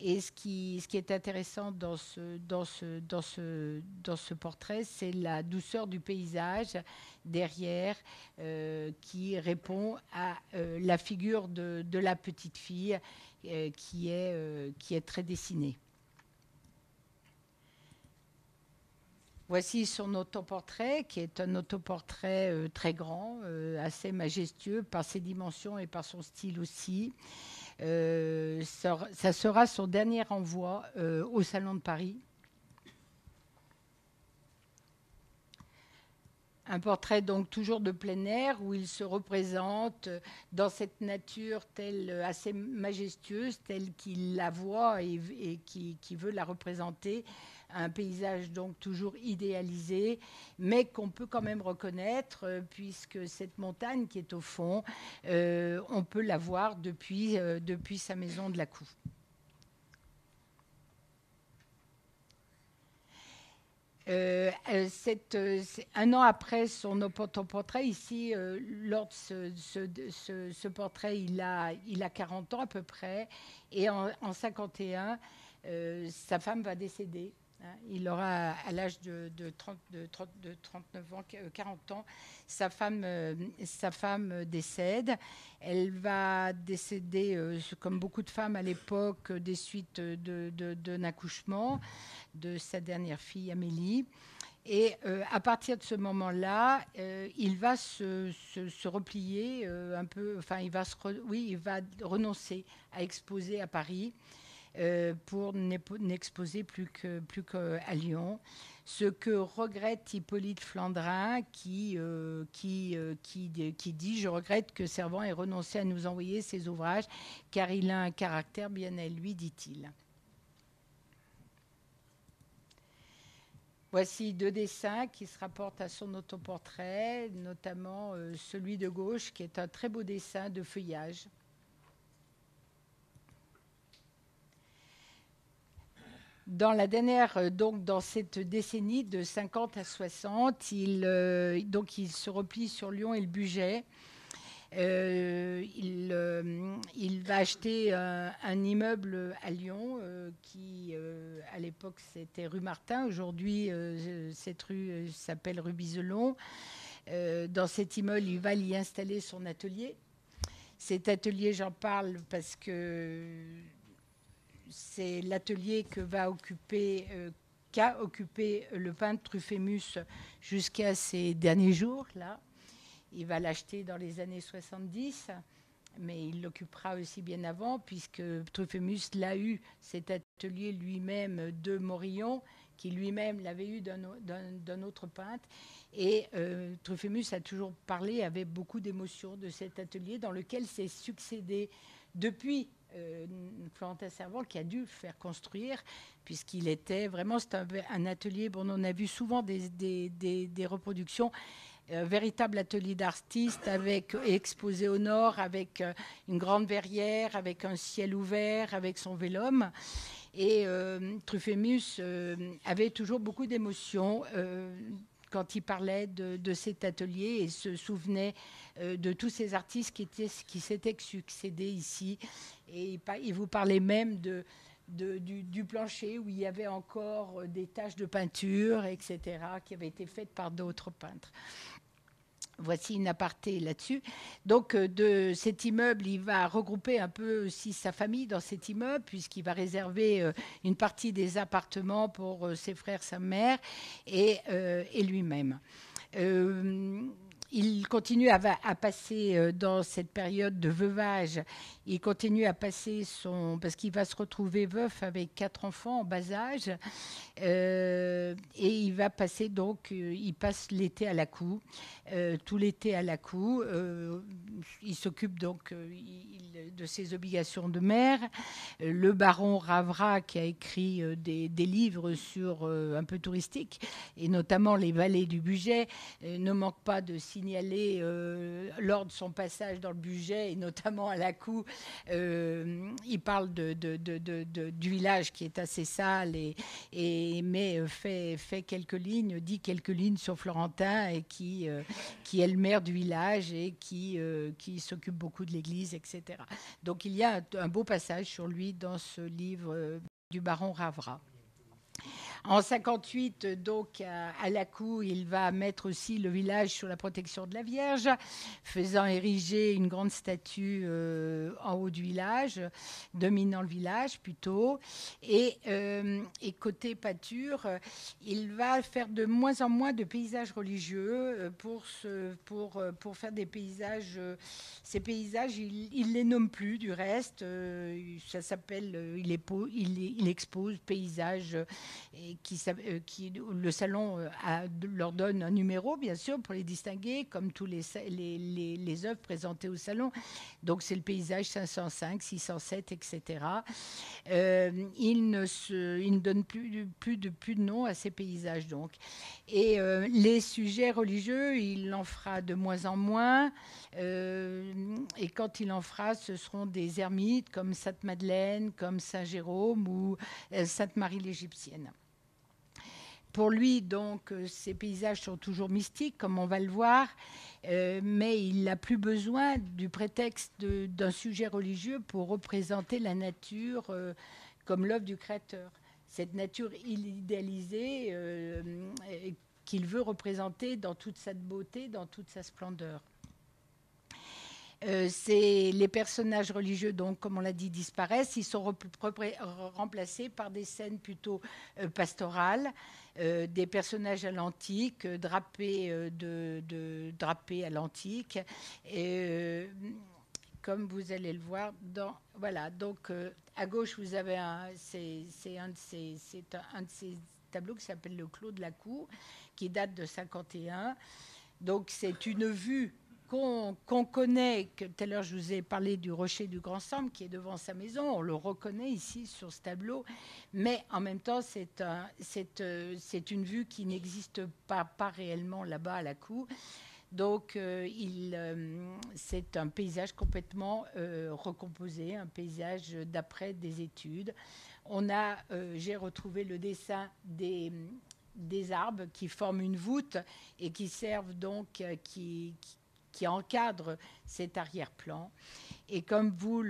[SPEAKER 1] Et ce qui, est intéressant dans ce, portrait, c'est la douceur du paysage derrière euh, qui répond à euh, la figure de, la petite fille euh, qui, est, très dessinée. Voici son autoportrait, qui est un autoportrait très grand, assez majestueux par ses dimensions et par son style aussi. Euh, ça, sera son dernier envoi au Salon de Paris. Un portrait donc toujours de plein air où il se représente dans cette nature telle assez majestueuse, telle qu'il la voit et, qui, veut la représenter un paysage donc toujours idéalisé, mais qu'on peut quand même reconnaître, euh, puisque cette montagne qui est au fond, euh, on peut la voir depuis, euh, depuis sa maison de la Coue. cette, un an après son autoportrait, ici, lors de ce, portrait, il a, il a 40 ans à peu près, et en 51, sa femme va décéder. Hein, il aura, à l'âge de, 30, de, 39 ans, 40 euh, ans, sa femme, euh, sa femme décède. Elle va décéder, euh, comme beaucoup de femmes à l'époque, des suites d'un accouchement de sa dernière fille, Amélie. Et à partir de ce moment-là, il va se, se, replier un peu, enfin, il va, se oui, il va renoncer à exposer à Paris. Euh, pour n'exposer plus qu'à Lyon. Ce que regrette Hippolyte Flandrin, qui, euh, euh, dit Je regrette que Servan ait renoncé à nous envoyer ses ouvrages, car il a un caractère bien à lui, dit-il. Voici deux dessins qui se rapportent à son autoportrait, notamment celui de gauche qui est un très beau dessin de feuillage. Dans la dernière, euh, donc dans cette décennie de 50 à 60, il, euh, donc il se replie sur Lyon et le budget. Euh, il, il, va acheter un, immeuble à Lyon qui, à l'époque, c'était rue Martin. Aujourd'hui, cette rue s'appelle rue Biselon. dans cet immeuble, il va y installer son atelier. Cet atelier, j'en parle parce que c'est l'atelier que va occuper, euh, qu'a occupé le peintre Truffamus jusqu'à ses derniers jours. Là, il va l'acheter dans les années 70, mais il l'occupera aussi bien avant, puisque Truffamus l'a eu cet atelier lui-même de Morillon, qui lui-même l'avait eu d'un autre peintre. Et euh, a toujours parlé avec beaucoup d'émotion de cet atelier dans lequel s'est succédé depuis euh, Florentin Serval qui a dû faire construire, puisqu'il était vraiment, un, atelier, bon, on a vu souvent des, des, reproductions, un euh, véritable atelier d'artiste avec exposé au nord, avec euh, une grande verrière, avec un ciel ouvert, avec son vélum. Et euh, Truffamus avait toujours beaucoup d'émotions quand il parlait de, cet atelier et se souvenait euh, de tous ces artistes qui, étaient, qui s'étaient succédés ici. Et il, vous parlait même de, du, plancher où il y avait encore des taches de peinture, etc., qui avaient été faites par d'autres peintres. Voici une aparté là-dessus. Donc, euh, de cet immeuble, il va regrouper un peu aussi sa famille dans cet immeuble, puisqu'il va réserver euh, une partie des appartements pour euh, ses frères, sa mère et, et lui-même il continue à, passer euh, dans cette période de veuvage, il continue à passer son... parce qu'il va se retrouver veuf avec quatre enfants en bas âge, euh, et il va passer donc, euh, il passe l'été à la cour, tout l'été à la cour, il s'occupe donc de ses obligations de mère. Le baron Ravra, qui a écrit des, livres sur un peu touristique, et notamment les vallées du budget, ne manque pas de signer euh, lors de son passage dans le budget et notamment à la cour, euh, il parle du village qui est assez sale et, mais euh, fait, quelques lignes, dit quelques lignes sur Florentin et qui, qui est le maire du village et qui, s'occupe beaucoup de l'église, etc. Donc il y a un beau passage sur lui dans ce livre du baron Ravra. En 58, donc, à, la cour, il va mettre aussi le village sur la protection de la Vierge, faisant ériger une grande statue euh, en haut du village, dominant le village plutôt. Et, euh, et, côté pâture, il va faire de moins en moins de paysages religieux euh, pour, ce, pour, pour faire des paysages. Ces paysages, il, il les nomme plus du reste. Ça s'appelle, il, il, il, expose paysages et euh, le salon euh, leur donne un numéro, bien sûr, pour les distinguer, comme tous les, œuvres présentées au salon. Donc, c'est le paysage 505, 607, etc. Euh, il, ne se, plus, de, plus nom à ces paysages, donc. Et les sujets religieux, il en fera de moins en moins. et quand il en fera, ce seront des ermites comme Sainte-Madeleine, comme Saint-Jérôme ou Sainte-Marie l'Égyptienne. Pour lui, donc, euh, ces paysages sont toujours mystiques, comme on va le voir, euh, mais il n'a plus besoin du prétexte d'un sujet religieux pour représenter la nature euh, comme l'œuvre du Créateur. Cette nature idéalisée qu'il veut représenter dans toute sa beauté, dans toute sa splendeur. Euh, les personnages religieux, donc, comme on l'a dit, disparaissent. Ils sont remplacés par des scènes plutôt euh, pastorales, euh, des personnages à l'antique, drapés, de, drapés à l'antique. Et comme vous allez le voir, voilà, donc à gauche, vous avez un, c'est, un, de ces, un, de ces tableaux qui s'appelle le Clos de la Cour, qui date de 51. Donc c'est une vue qu'on connaît, tout à l'heure je vous ai parlé du rocher du Grand Sambre qui est devant sa maison, on le reconnaît ici sur ce tableau, mais en même temps c'est euh, une vue qui n'existe pas, réellement là-bas à la cour. Donc euh, euh, c'est un paysage complètement recomposé, un paysage d'après des études. On j'ai retrouvé le dessin des, arbres qui forment une voûte et qui servent donc, qui encadre cet arrière-plan. Et comme vous,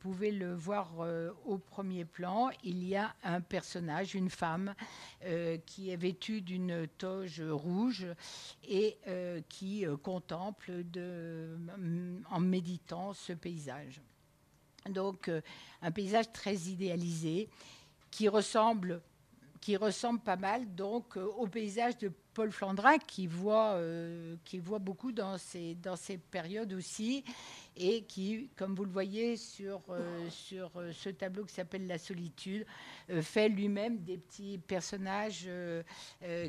[SPEAKER 1] pouvez le voir euh, au premier plan, il y a un personnage, une femme, euh, qui est vêtue d'une toge rouge et euh, qui contemple de, en méditant ce paysage. Donc un paysage très idéalisé qui ressemble qui ressemble pas mal donc au paysage de Paul Flandrin qui voit, euh, qui voit beaucoup dans ces, dans ces périodes aussi et qui, comme vous le voyez sur, euh, sur euh, ce tableau qui s'appelle La solitude, fait lui-même des petits personnages,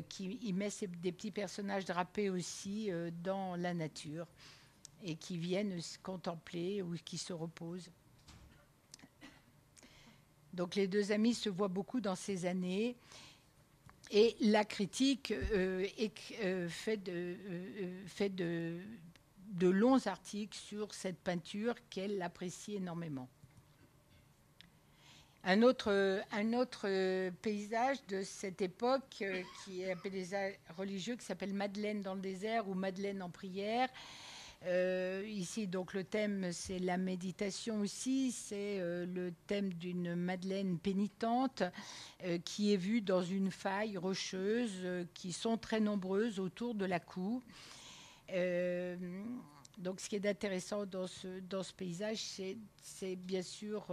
[SPEAKER 1] qui, il met des petits personnages drapés aussi dans la nature et qui viennent se contempler ou qui se reposent. Donc les deux amis se voient beaucoup dans ces années. Et la critique euh, euh, fait, de, euh, de, longs articles sur cette peinture qu'elle apprécie énormément. Un autre, un autre paysage de cette époque qui est un paysage religieux qui s'appelle Madeleine dans le désert ou Madeleine en prière euh, ici, donc, le thème, c'est la méditation aussi. C'est euh, le thème d'une Madeleine pénitente euh, qui est vue dans une faille rocheuse qui sont très nombreuses autour de la cour. donc, ce qui est intéressant dans ce, dans ce paysage, c'est bien sûr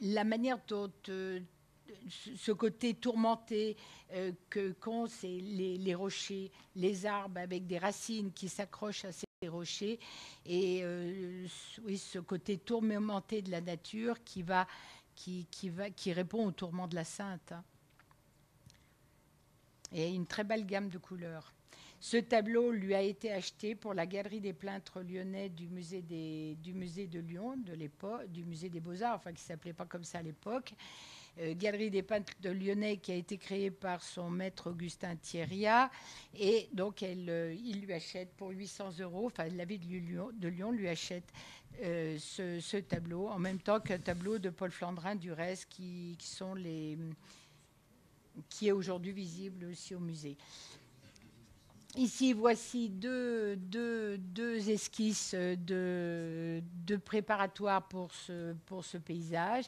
[SPEAKER 1] la manière dont ce côté tourmenté euh, que qu'ont les, rochers, les arbres avec des racines qui s'accrochent à ces rochers, et euh, oui, ce côté tourmenté de la nature qui, va, qui, qui, va, qui répond au tourment de la sainte. Hein. Et une très belle gamme de couleurs. Ce tableau lui a été acheté pour la galerie des peintres lyonnais du musée, des, du musée de Lyon, de l'époque, du musée des Beaux-Arts, enfin qui ne s'appelait pas comme ça à l'époque. Euh, Galerie des peintres de Lyonnais qui a été créée par son maître Augustin Thierria. Et donc, euh, il lui achète pour 800 euros, enfin, la ville de Lyon, de Lyon lui achète euh, ce, tableau, en même temps qu'un tableau de Paul Flandrin du reste, qui, sont les, qui est aujourd'hui visible aussi au musée. Ici, voici deux, deux, deux esquisses de, de préparatoire pour ce, pour ce paysage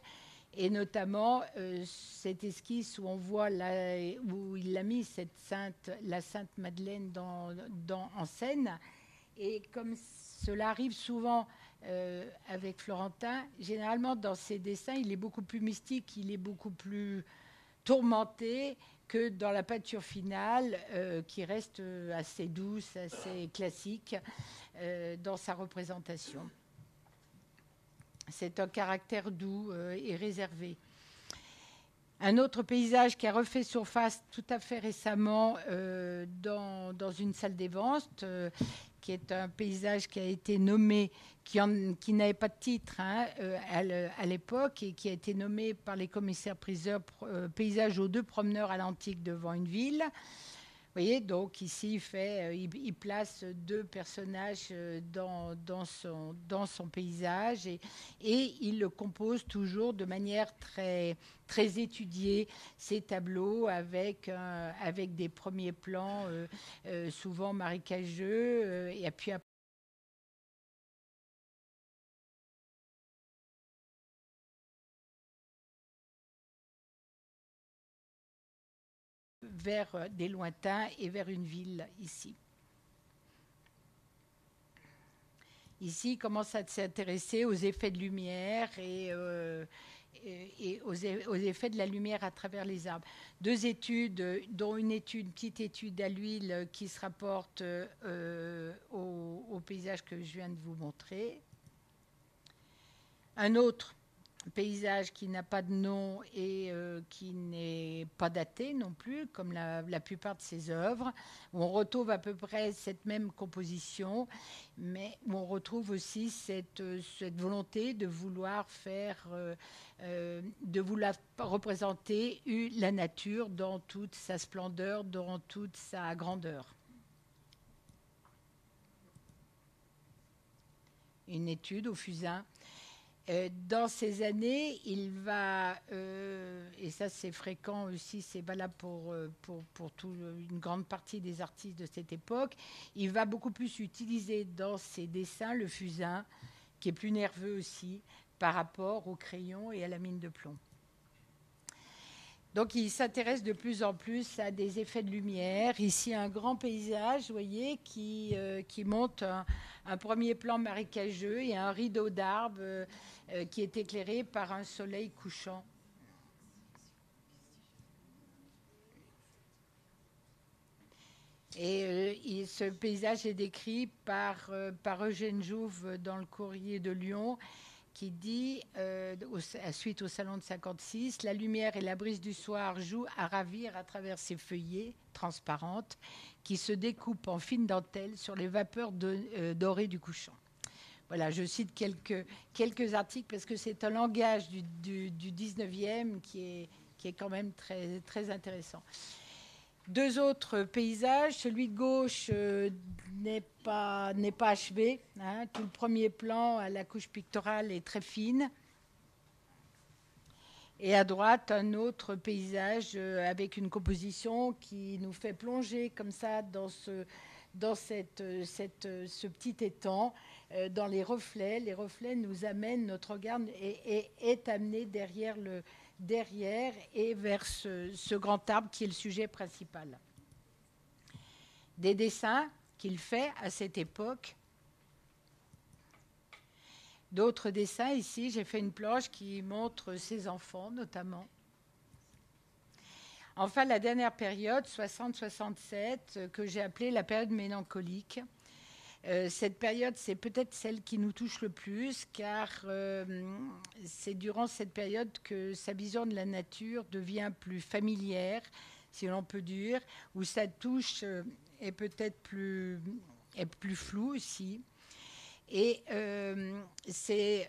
[SPEAKER 1] et notamment euh, cette esquisse où on voit où il a mis cette sainte, la Sainte Madeleine en scène. Et comme cela arrive souvent euh, avec Florentin, généralement dans ses dessins, il est beaucoup plus mystique, il est beaucoup plus tourmenté que dans la peinture finale, euh, qui reste assez douce, assez classique dans sa représentation. C'est un caractère doux euh, et réservé. Un autre paysage qui a refait surface tout à fait récemment euh, dans, dans, une salle des ventes, euh, qui est un paysage qui a été nommé, qui, n'avait pas de titre hein, à l'époque, et qui a été nommé par les commissaires-priseurs paysage aux deux promeneurs à l'antique devant une ville. Vous voyez, donc ici, il, euh, place deux personnages euh, dans, son, paysage et, il le compose toujours de manière très, étudiée, ces tableaux avec, avec des premiers plans euh, souvent marécageux et puis vers euh, des lointains et vers une ville ici. Ici, il commence à s'intéresser aux effets de lumière et, euh, aux, effets de la lumière à travers les arbres. Deux études, dont une étude, petite étude à l'huile qui se rapporte euh, au, paysage que je viens de vous montrer. Un autre paysage qui n'a pas de nom et euh, qui n'est pas daté non plus, comme la, plupart de ses œuvres. On retrouve à peu près cette même composition, mais on retrouve aussi cette, cette volonté de vouloir faire, euh, euh, de vouloir représenter la nature dans toute sa splendeur, dans toute sa grandeur. Une étude au fusain euh, dans ces années, il va, euh, et ça c'est fréquent aussi, c'est valable pour, euh, pour, pour une grande partie des artistes de cette époque, il va beaucoup plus utiliser dans ses dessins le fusain, qui est plus nerveux aussi, par rapport au crayon et à la mine de plomb. Donc il s'intéresse de plus en plus à des effets de lumière. Ici un grand paysage, vous voyez, qui, qui monte un, premier plan marécageux et un rideau d'arbres euh, qui est éclairé par un soleil couchant. Et euh, ce paysage est décrit euh, par Eugène Jouve dans le courrier de Lyon, qui dit, à suite au salon de 56, La lumière et la brise du soir jouent à ravir à travers ces feuillets transparentes qui se découpent en fines dentelles sur les vapeurs dorées du couchant. Voilà, je cite quelques, quelques articles parce que c'est un langage du, du, 19e qui est, qui est quand même très, très intéressant. Deux autres paysages. Celui de gauche euh, n'est pas, pas achevé. Hein. Tout le premier plan à la couche pictorale est très fine. Et à droite, un autre paysage euh, avec une composition qui nous fait plonger comme ça dans ce, dans cette, cette, ce petit étang euh, dans les reflets. Les reflets nous amènent, notre regard est, est, amené derrière, le, derrière et vers ce, grand arbre qui est le sujet principal. Des dessins qu'il fait à cette époque. D'autres dessins ici, j'ai fait une planche qui montre ses enfants notamment. Enfin, la dernière période, 60-67, que j'ai appelée la période mélancolique, euh, cette période, c'est peut-être celle qui nous touche le plus, car euh, c'est durant cette période que sa vision de la nature devient plus familière, si l'on peut dire, où sa touche euh, est peut-être plus, est plus floue aussi. Et c'est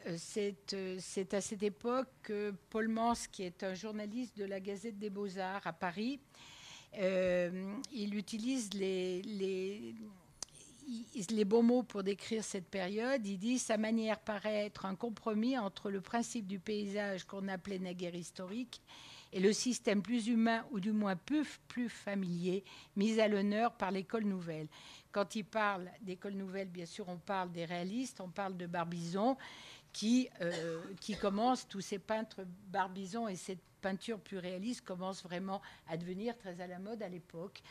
[SPEAKER 1] à cette époque que Paul Mans, qui est un journaliste de la Gazette des Beaux-Arts à Paris, il utilise les, les les beaux mots pour décrire cette période. Il dit sa manière paraît être un compromis entre le principe du paysage qu'on appelait naguère historique et le système plus humain ou du moins plus familier mis à l'honneur par l'école nouvelle. Quand il parle d'école nouvelle, bien sûr, on parle des réalistes, on parle de Barbizon qui, euh, qui commence, tous ces peintres Barbizon et cette peinture plus réaliste commencent vraiment à devenir très à la mode à l'époque.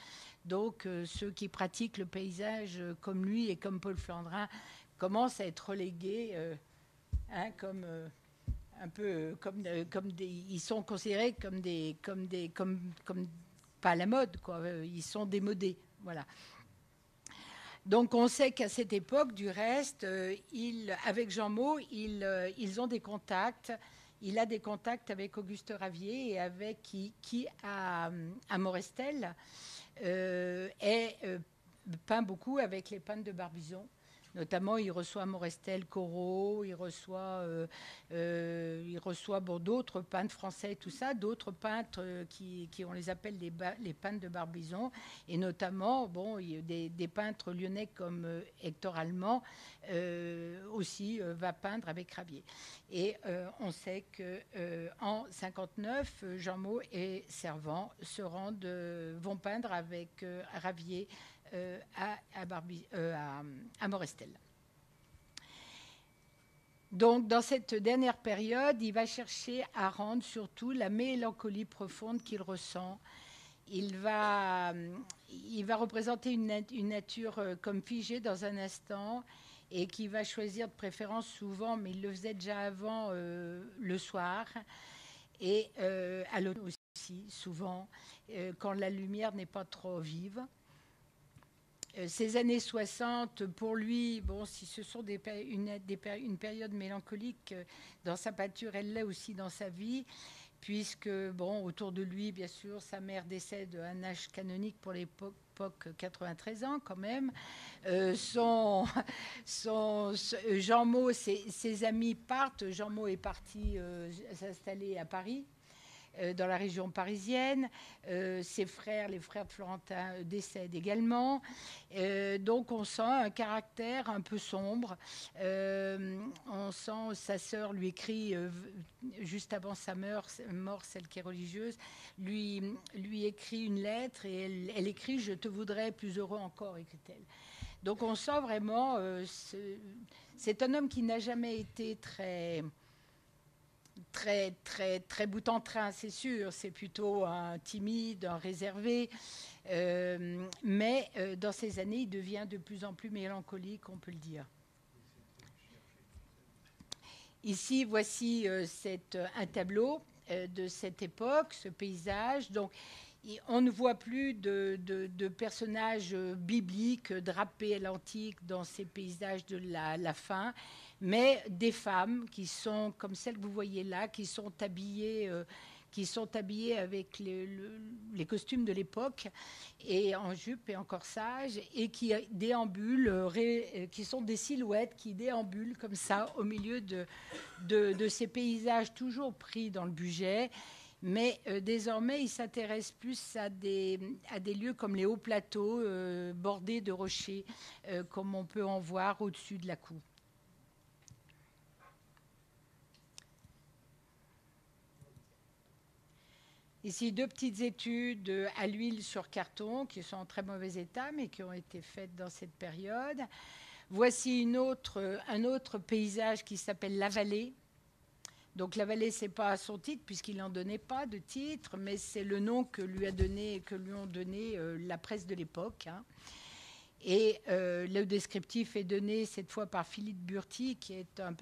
[SPEAKER 1] Donc euh, ceux qui pratiquent le paysage euh, comme lui et comme Paul Flandrin commencent à être relégués euh, hein, comme un peu comme, ils sont considérés comme des comme des comme comme pas à la mode quoi ils sont démodés voilà. Donc on sait qu'à cette époque du reste avec Jean Maud ils, ont des contacts. Il a des contacts avec Auguste Ravier et avec qui, à, à Morestel est euh, peint beaucoup avec les peintres de Barbizon. Notamment, il reçoit Morestel Corot, il reçoit, euh, il reçoit d'autres peintres français, tout ça, d'autres peintres qui, qui, on les appelle les, les, peintres de Barbizon, et notamment, bon, des, des peintres lyonnais comme Hector Allemand aussi va peindre avec Ravier. Et on sait que en 59, Jean Maud et Servant se rendent, vont peindre avec Ravier euh, à, euh, à, à, Morestel. Donc, dans cette dernière période, il va chercher à rendre surtout la mélancolie profonde qu'il ressent. Il va, il va représenter une, nature euh, comme figée dans un instant et qui va choisir de préférence souvent, mais il le faisait déjà avant, euh, le soir et euh, à l'automne aussi, souvent, euh, quand la lumière n'est pas trop vive. Ces années 60, pour lui, bon, si ce sont une, période mélancolique dans sa peinture, elle l'est aussi dans sa vie puisque, bon, autour de lui, bien sûr, sa mère décède à un âge canonique pour l'époque 93 ans quand même. Euh, son, [laughs] Jean Maud, ses, amis partent. Jean Maud est parti euh, s'installer à Paris. Euh, dans la région parisienne. Euh, ses frères, les frères de Florentin, euh, décèdent également. donc on sent un caractère un peu sombre. on sent sa sœur lui écrit juste avant sa mort, mort, celle qui est religieuse, lui, lui écrit une lettre et elle écrit Je te voudrais plus heureux encore, écrit-elle. Donc on sent vraiment, c'est un homme qui n'a jamais été très très, très, très bout en train, c'est sûr. C'est plutôt un timide, un réservé. Euh, mais euh, dans ces années, il devient de plus en plus mélancolique, on peut le dire. Ici, voici euh, un tableau de cette époque, ce paysage. Donc, on ne voit plus de, personnages bibliques drapés à l'antique dans ces paysages de la fin mais des femmes qui sont comme celles que vous voyez là, qui sont habillées, euh, qui sont habillées avec les, costumes de l'époque et en jupe et en corsage et qui déambulent, euh, euh, qui sont des silhouettes qui déambulent comme ça au milieu de, ces paysages toujours pris dans le budget. Mais désormais, ils s'intéressent plus à des, lieux comme les hauts plateaux bordés de rochers, comme on peut en voir au-dessus de la cour. Ici, deux petites études à l'huile sur carton qui sont en très mauvais état, mais qui ont été faites dans cette période. Voici un autre paysage qui s'appelle La Vallée. Donc La Vallée, c'est pas son titre puisqu'il n'en donnait pas de titre, mais c'est le nom que lui a donné, que lui ont donné euh, la presse de l'époque. Hein. Et euh, le descriptif est donné cette fois par Philippe Burti, qui est un,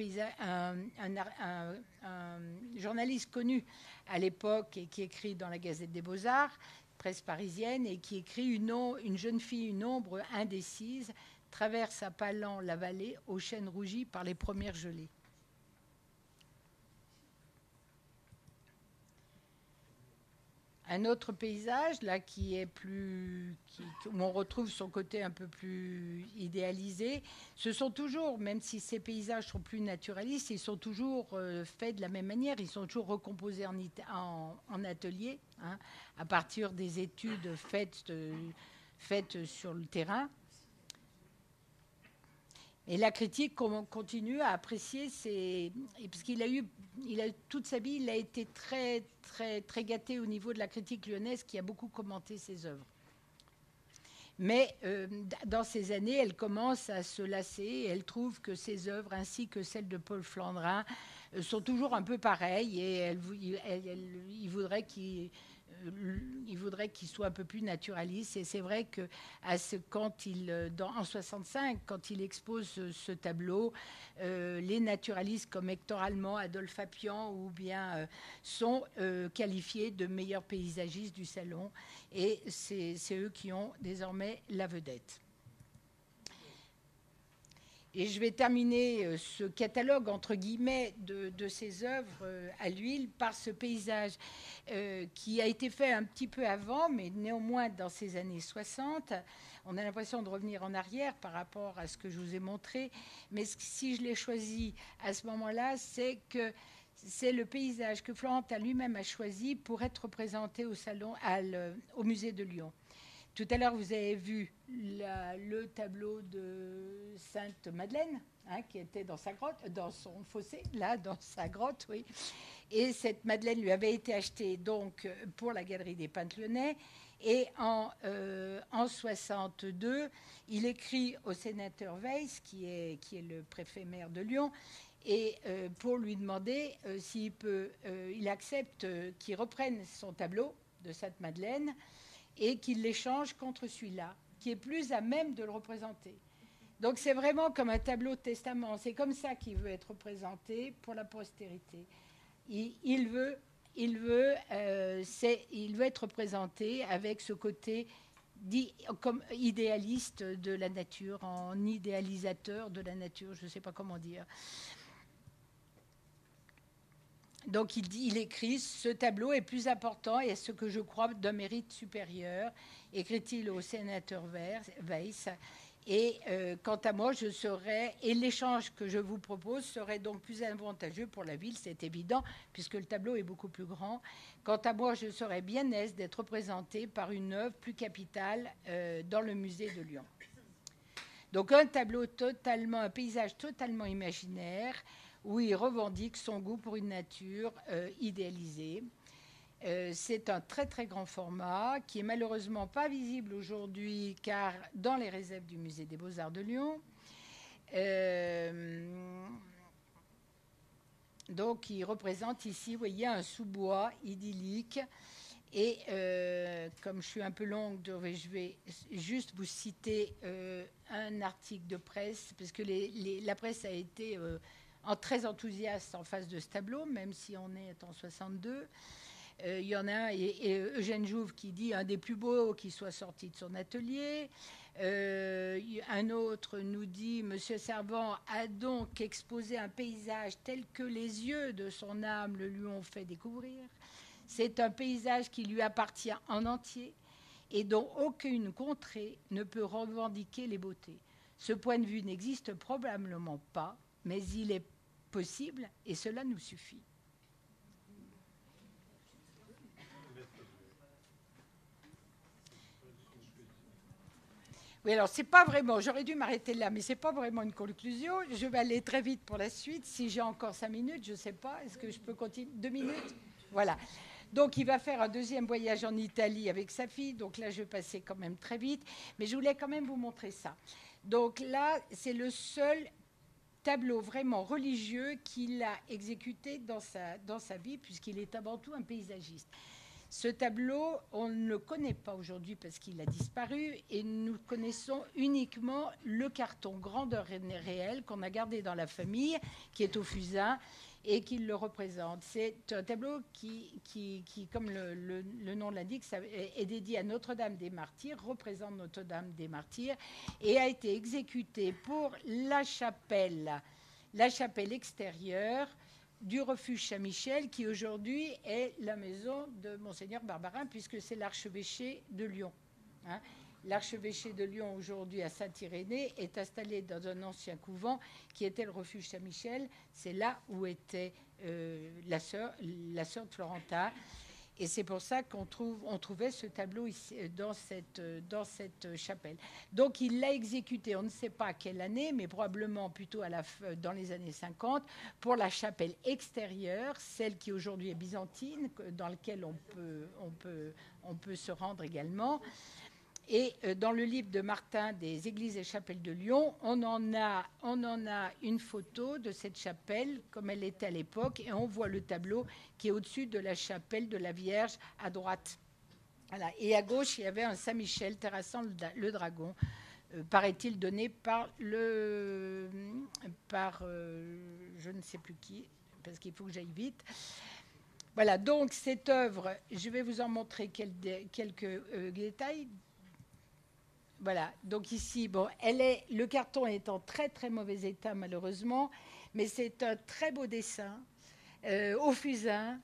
[SPEAKER 1] journaliste connu à l'époque et qui écrit dans la Gazette des Beaux-Arts, presse parisienne, et qui écrit une, une jeune fille, une ombre indécise, traverse à Palan la vallée aux chênes rougis par les premières gelées. Un autre paysage, là, qui est plus. où on retrouve son côté un peu plus idéalisé, ce sont toujours, même si ces paysages sont plus naturalistes, ils sont toujours euh, faits de la même manière, ils sont toujours recomposés en, en, atelier, hein, à partir des études faites, faites sur le terrain. Et la critique continue à apprécier ces. Parce qu'il a eu. Il a, toute sa vie, il a été très, très, très au niveau de la critique lyonnaise qui a beaucoup commenté ses œuvres. Mais euh, dans ces années, elle commence à se lasser et elle trouve que ses œuvres, ainsi que celles de Paul Flandrin, euh, sont toujours un peu pareilles et elle, il voudrait qu'il il voudrait qu'il soit un peu plus naturaliste. Et c'est vrai que à ce, quand il, dans, en 65, quand il expose ce, tableau, euh, les naturalistes comme Hector Allemand, Adolphe Appian ou bien euh, sont euh, qualifiés de meilleurs paysagistes du salon. Et c'est eux qui ont désormais la vedette. Et je vais terminer euh, ce catalogue, entre guillemets, de, de ses œuvres euh, à l'huile par ce paysage euh, qui a été fait un petit peu avant, mais néanmoins dans ces années 60. On a l'impression de revenir en arrière par rapport à ce que je vous ai montré. Mais si je l'ai choisi à ce moment-là, c'est que c'est le paysage que Florentin lui-même a choisi pour être représenté au salon, au musée de Lyon. Tout à l'heure, vous avez vu le tableau de Sainte Madeleine, hein, qui était dans sa grotte, dans son fossé, là, dans sa grotte, oui. Et cette Madeleine lui avait été achetée donc pour la Galerie des Peintres Lyonnais. Et en, euh, en 62, il écrit au sénateur Weiss, qui est, le préfet maire de Lyon, et euh, pour lui demander euh, s'il il accepte qu'il reprenne son tableau de Sainte Madeleine et qu'il l'échange contre celui-là, qui est plus à même de le représenter. Donc c'est vraiment comme un tableau de testament. C'est comme ça qu'il veut être représenté pour la postérité. Il, veut, il, veut, euh, il veut être représenté avec ce côté dit comme idéaliste de la nature, en idéalisateur de la nature, je ne sais pas comment dire. Donc il, écrit Ce tableau est plus important et est ce que je crois d'un mérite supérieur, écrit-il au sénateur Weiss. Et euh, quant à moi, je serais, et l'échange que je vous propose serait donc plus avantageux pour la ville, c'est évident, puisque le tableau est beaucoup plus grand. Quant à moi, je serais bien aise d'être représenté par une œuvre plus capitale euh, dans le musée de Lyon. Donc un tableau totalement, un paysage totalement imaginaire, où il revendique son goût pour une nature euh, idéalisée. Euh, c'est un très très grand format qui est malheureusement pas visible aujourd'hui car dans les réserves du musée des beaux-arts de Lyon. Euh, donc il représente ici, vous voyez, un sous-bois idyllique. Et comme je suis un peu longue, je vais juste vous citer un article de presse, parce que la presse a été en très enthousiaste en face de ce tableau, même si on est en 62. Euh, il y en a un, et, Eugène Jouve qui dit un des plus beaux qui soit sorti de son atelier. Euh, un autre nous dit Monsieur Servant a donc exposé un paysage tel que les yeux de son âme le lui ont fait découvrir. C'est un paysage qui lui appartient en entier et dont aucune contrée ne peut revendiquer les beautés. Ce point de vue n'existe probablement pas, mais il est possible et cela nous suffit. Oui, alors c'est pas vraiment, j'aurais dû m'arrêter là, mais c'est pas vraiment une conclusion. Je vais aller très vite pour la suite. Si j'ai encore cinq minutes, je ne sais pas, est-ce que je peux continuer? Deux minutes? Voilà. Donc il va faire un deuxième voyage en Italie avec sa fille. Donc là, je vais passer quand même très vite. Mais je voulais quand même vous montrer ça. Donc là, c'est le seul tableau vraiment religieux qu'il a exécuté dans sa, dans sa vie, puisqu'il est avant tout un paysagiste. Ce tableau, on ne le connaît pas aujourd'hui parce qu'il a disparu et nous connaissons uniquement le carton grandeur réelle qu'on a gardé dans la famille, qui est au fusain et qui le représente. C'est un tableau qui, qui, comme le, le, nom l'indique, est dédié à Notre-Dame des Martyrs, représente Notre-Dame des Martyrs et a été exécuté pour la chapelle, la chapelle extérieure du refuge Saint-Michel, qui aujourd'hui est la maison de Monseigneur Barbarin, puisque c'est l'archevêché de Lyon. Hein. L'archevêché de Lyon, aujourd'hui à Saint-Irénée, est installé dans un ancien couvent qui était le refuge Saint-Michel. C'est là où était euh, la sœur, la sœur de Florentin. Et c'est pour ça qu'on trouve, on trouvait ce tableau ici, euh, dans, cette, euh, dans cette chapelle. Donc il l'a exécuté, on ne sait pas quelle année, mais probablement plutôt à la, dans les années 50, pour la chapelle extérieure, celle qui aujourd'hui est byzantine, dans laquelle on peut, on peut, on peut se rendre également. Et euh, dans le livre de Martin des Églises et chapelles de Lyon, on en, a, on en a une photo de cette chapelle comme elle était à l'époque, et on voit le tableau qui est au-dessus de la chapelle de la Vierge à droite. Et à gauche, il y avait un Saint-Michel terrassant le, dragon, euh, paraît-il donné par le, par euh, je ne sais plus qui, parce qu'il faut que j'aille vite. Voilà, donc cette œuvre, je vais vous en montrer quelques détails. Voilà, donc ici, bon, le carton est en très très mauvais état malheureusement, mais c'est un très beau dessin euh, au fusain,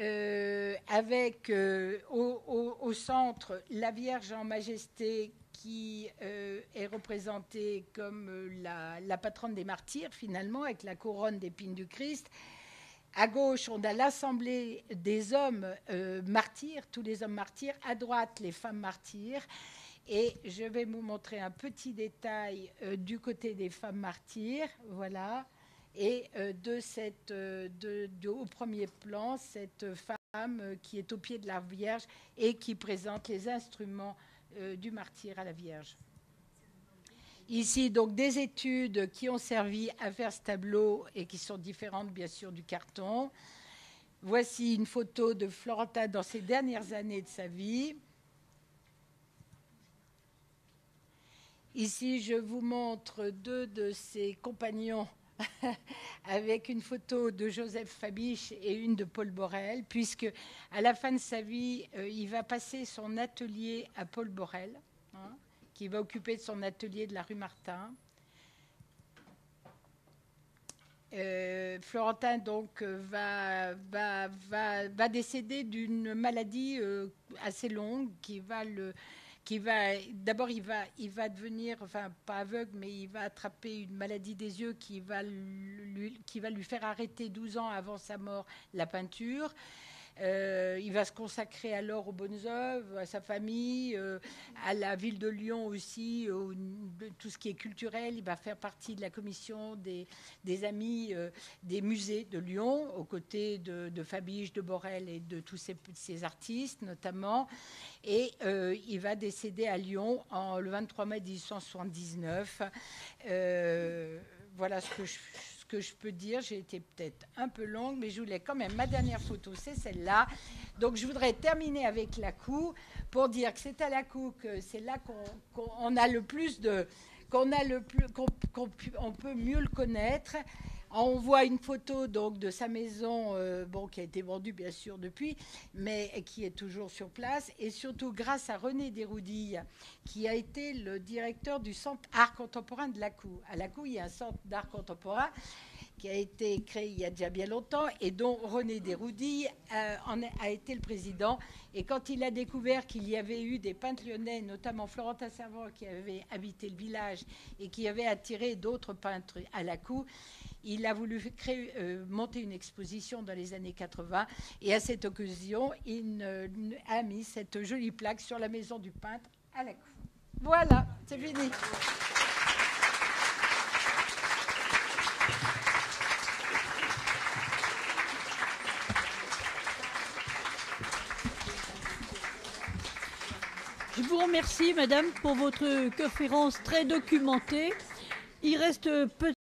[SPEAKER 1] euh, avec euh, au, centre la Vierge en majesté qui est représentée comme la, la, patronne des martyrs finalement, avec la couronne d'épines du Christ. À gauche, on a l'assemblée des hommes martyrs, tous les hommes martyrs. À droite, les femmes martyrs. Et je vais vous montrer un petit détail euh, du côté des femmes martyrs, voilà, et euh, de cette, euh, au premier plan, cette femme qui est au pied de la Vierge et qui présente les instruments du martyr à la Vierge. Ici, donc, des études qui ont servi à faire ce tableau et qui sont différentes, bien sûr, du carton. Voici une photo de Florentin dans ses dernières années de sa vie. Ici, je vous montre deux de ses compagnons [laughs] avec une photo de Joseph Fabiche et une de Paul Borel, puisque à la fin de sa vie, euh, il va passer son atelier à Paul Borel, hein, qui va occuper son atelier de la rue Martin. Euh, Florentin donc euh, va, va, va, va décéder d'une maladie assez longue qui va le qui va d'abord il va il devenir enfin pas aveugle mais il va attraper une maladie des yeux qui va lui, qui va lui faire arrêter 12 ans avant sa mort la peinture euh, il va se consacrer alors aux bonnes œuvres, à sa famille, euh, à la ville de Lyon aussi, tout ce qui est culturel. Il va faire partie de la commission des, amis euh, des musées de Lyon, aux côtés de, de, Fabiche, de Borel et de tous ces, artistes notamment. Et il va décéder à Lyon le 23 mai 1879. voilà ce que je que je peux dire. J'ai été peut-être un peu longue, mais je voulais quand même. Ma dernière photo, c'est celle-là. Donc, je voudrais terminer avec la cour pour dire que c'est à la cour que c'est là qu'on a le plus de. qu'on a le plus. qu'on peut mieux le connaître. On voit une photo donc de sa maison, euh, qui a été vendue bien sûr depuis, mais qui est toujours sur place, et surtout grâce à René Desroudilles, qui a été le directeur du Centre Art Contemporain de la Cour. À la Cour, il y a un centre d'art contemporain qui a été créé il y a déjà bien longtemps et dont René Desroudilles euh, en a été le président. Et quand il a découvert qu'il y avait eu des peintres lyonnais, notamment Florentin Servant, qui avait habité le village et qui avait attiré d'autres peintres à la cour, il a voulu créer, euh, monter une exposition dans les années 80 et à cette occasion, il a mis cette jolie plaque sur la maison du peintre à la cour. Voilà, c'est fini.
[SPEAKER 2] Je vous remercie, madame, pour votre conférence très documentée. Il reste peut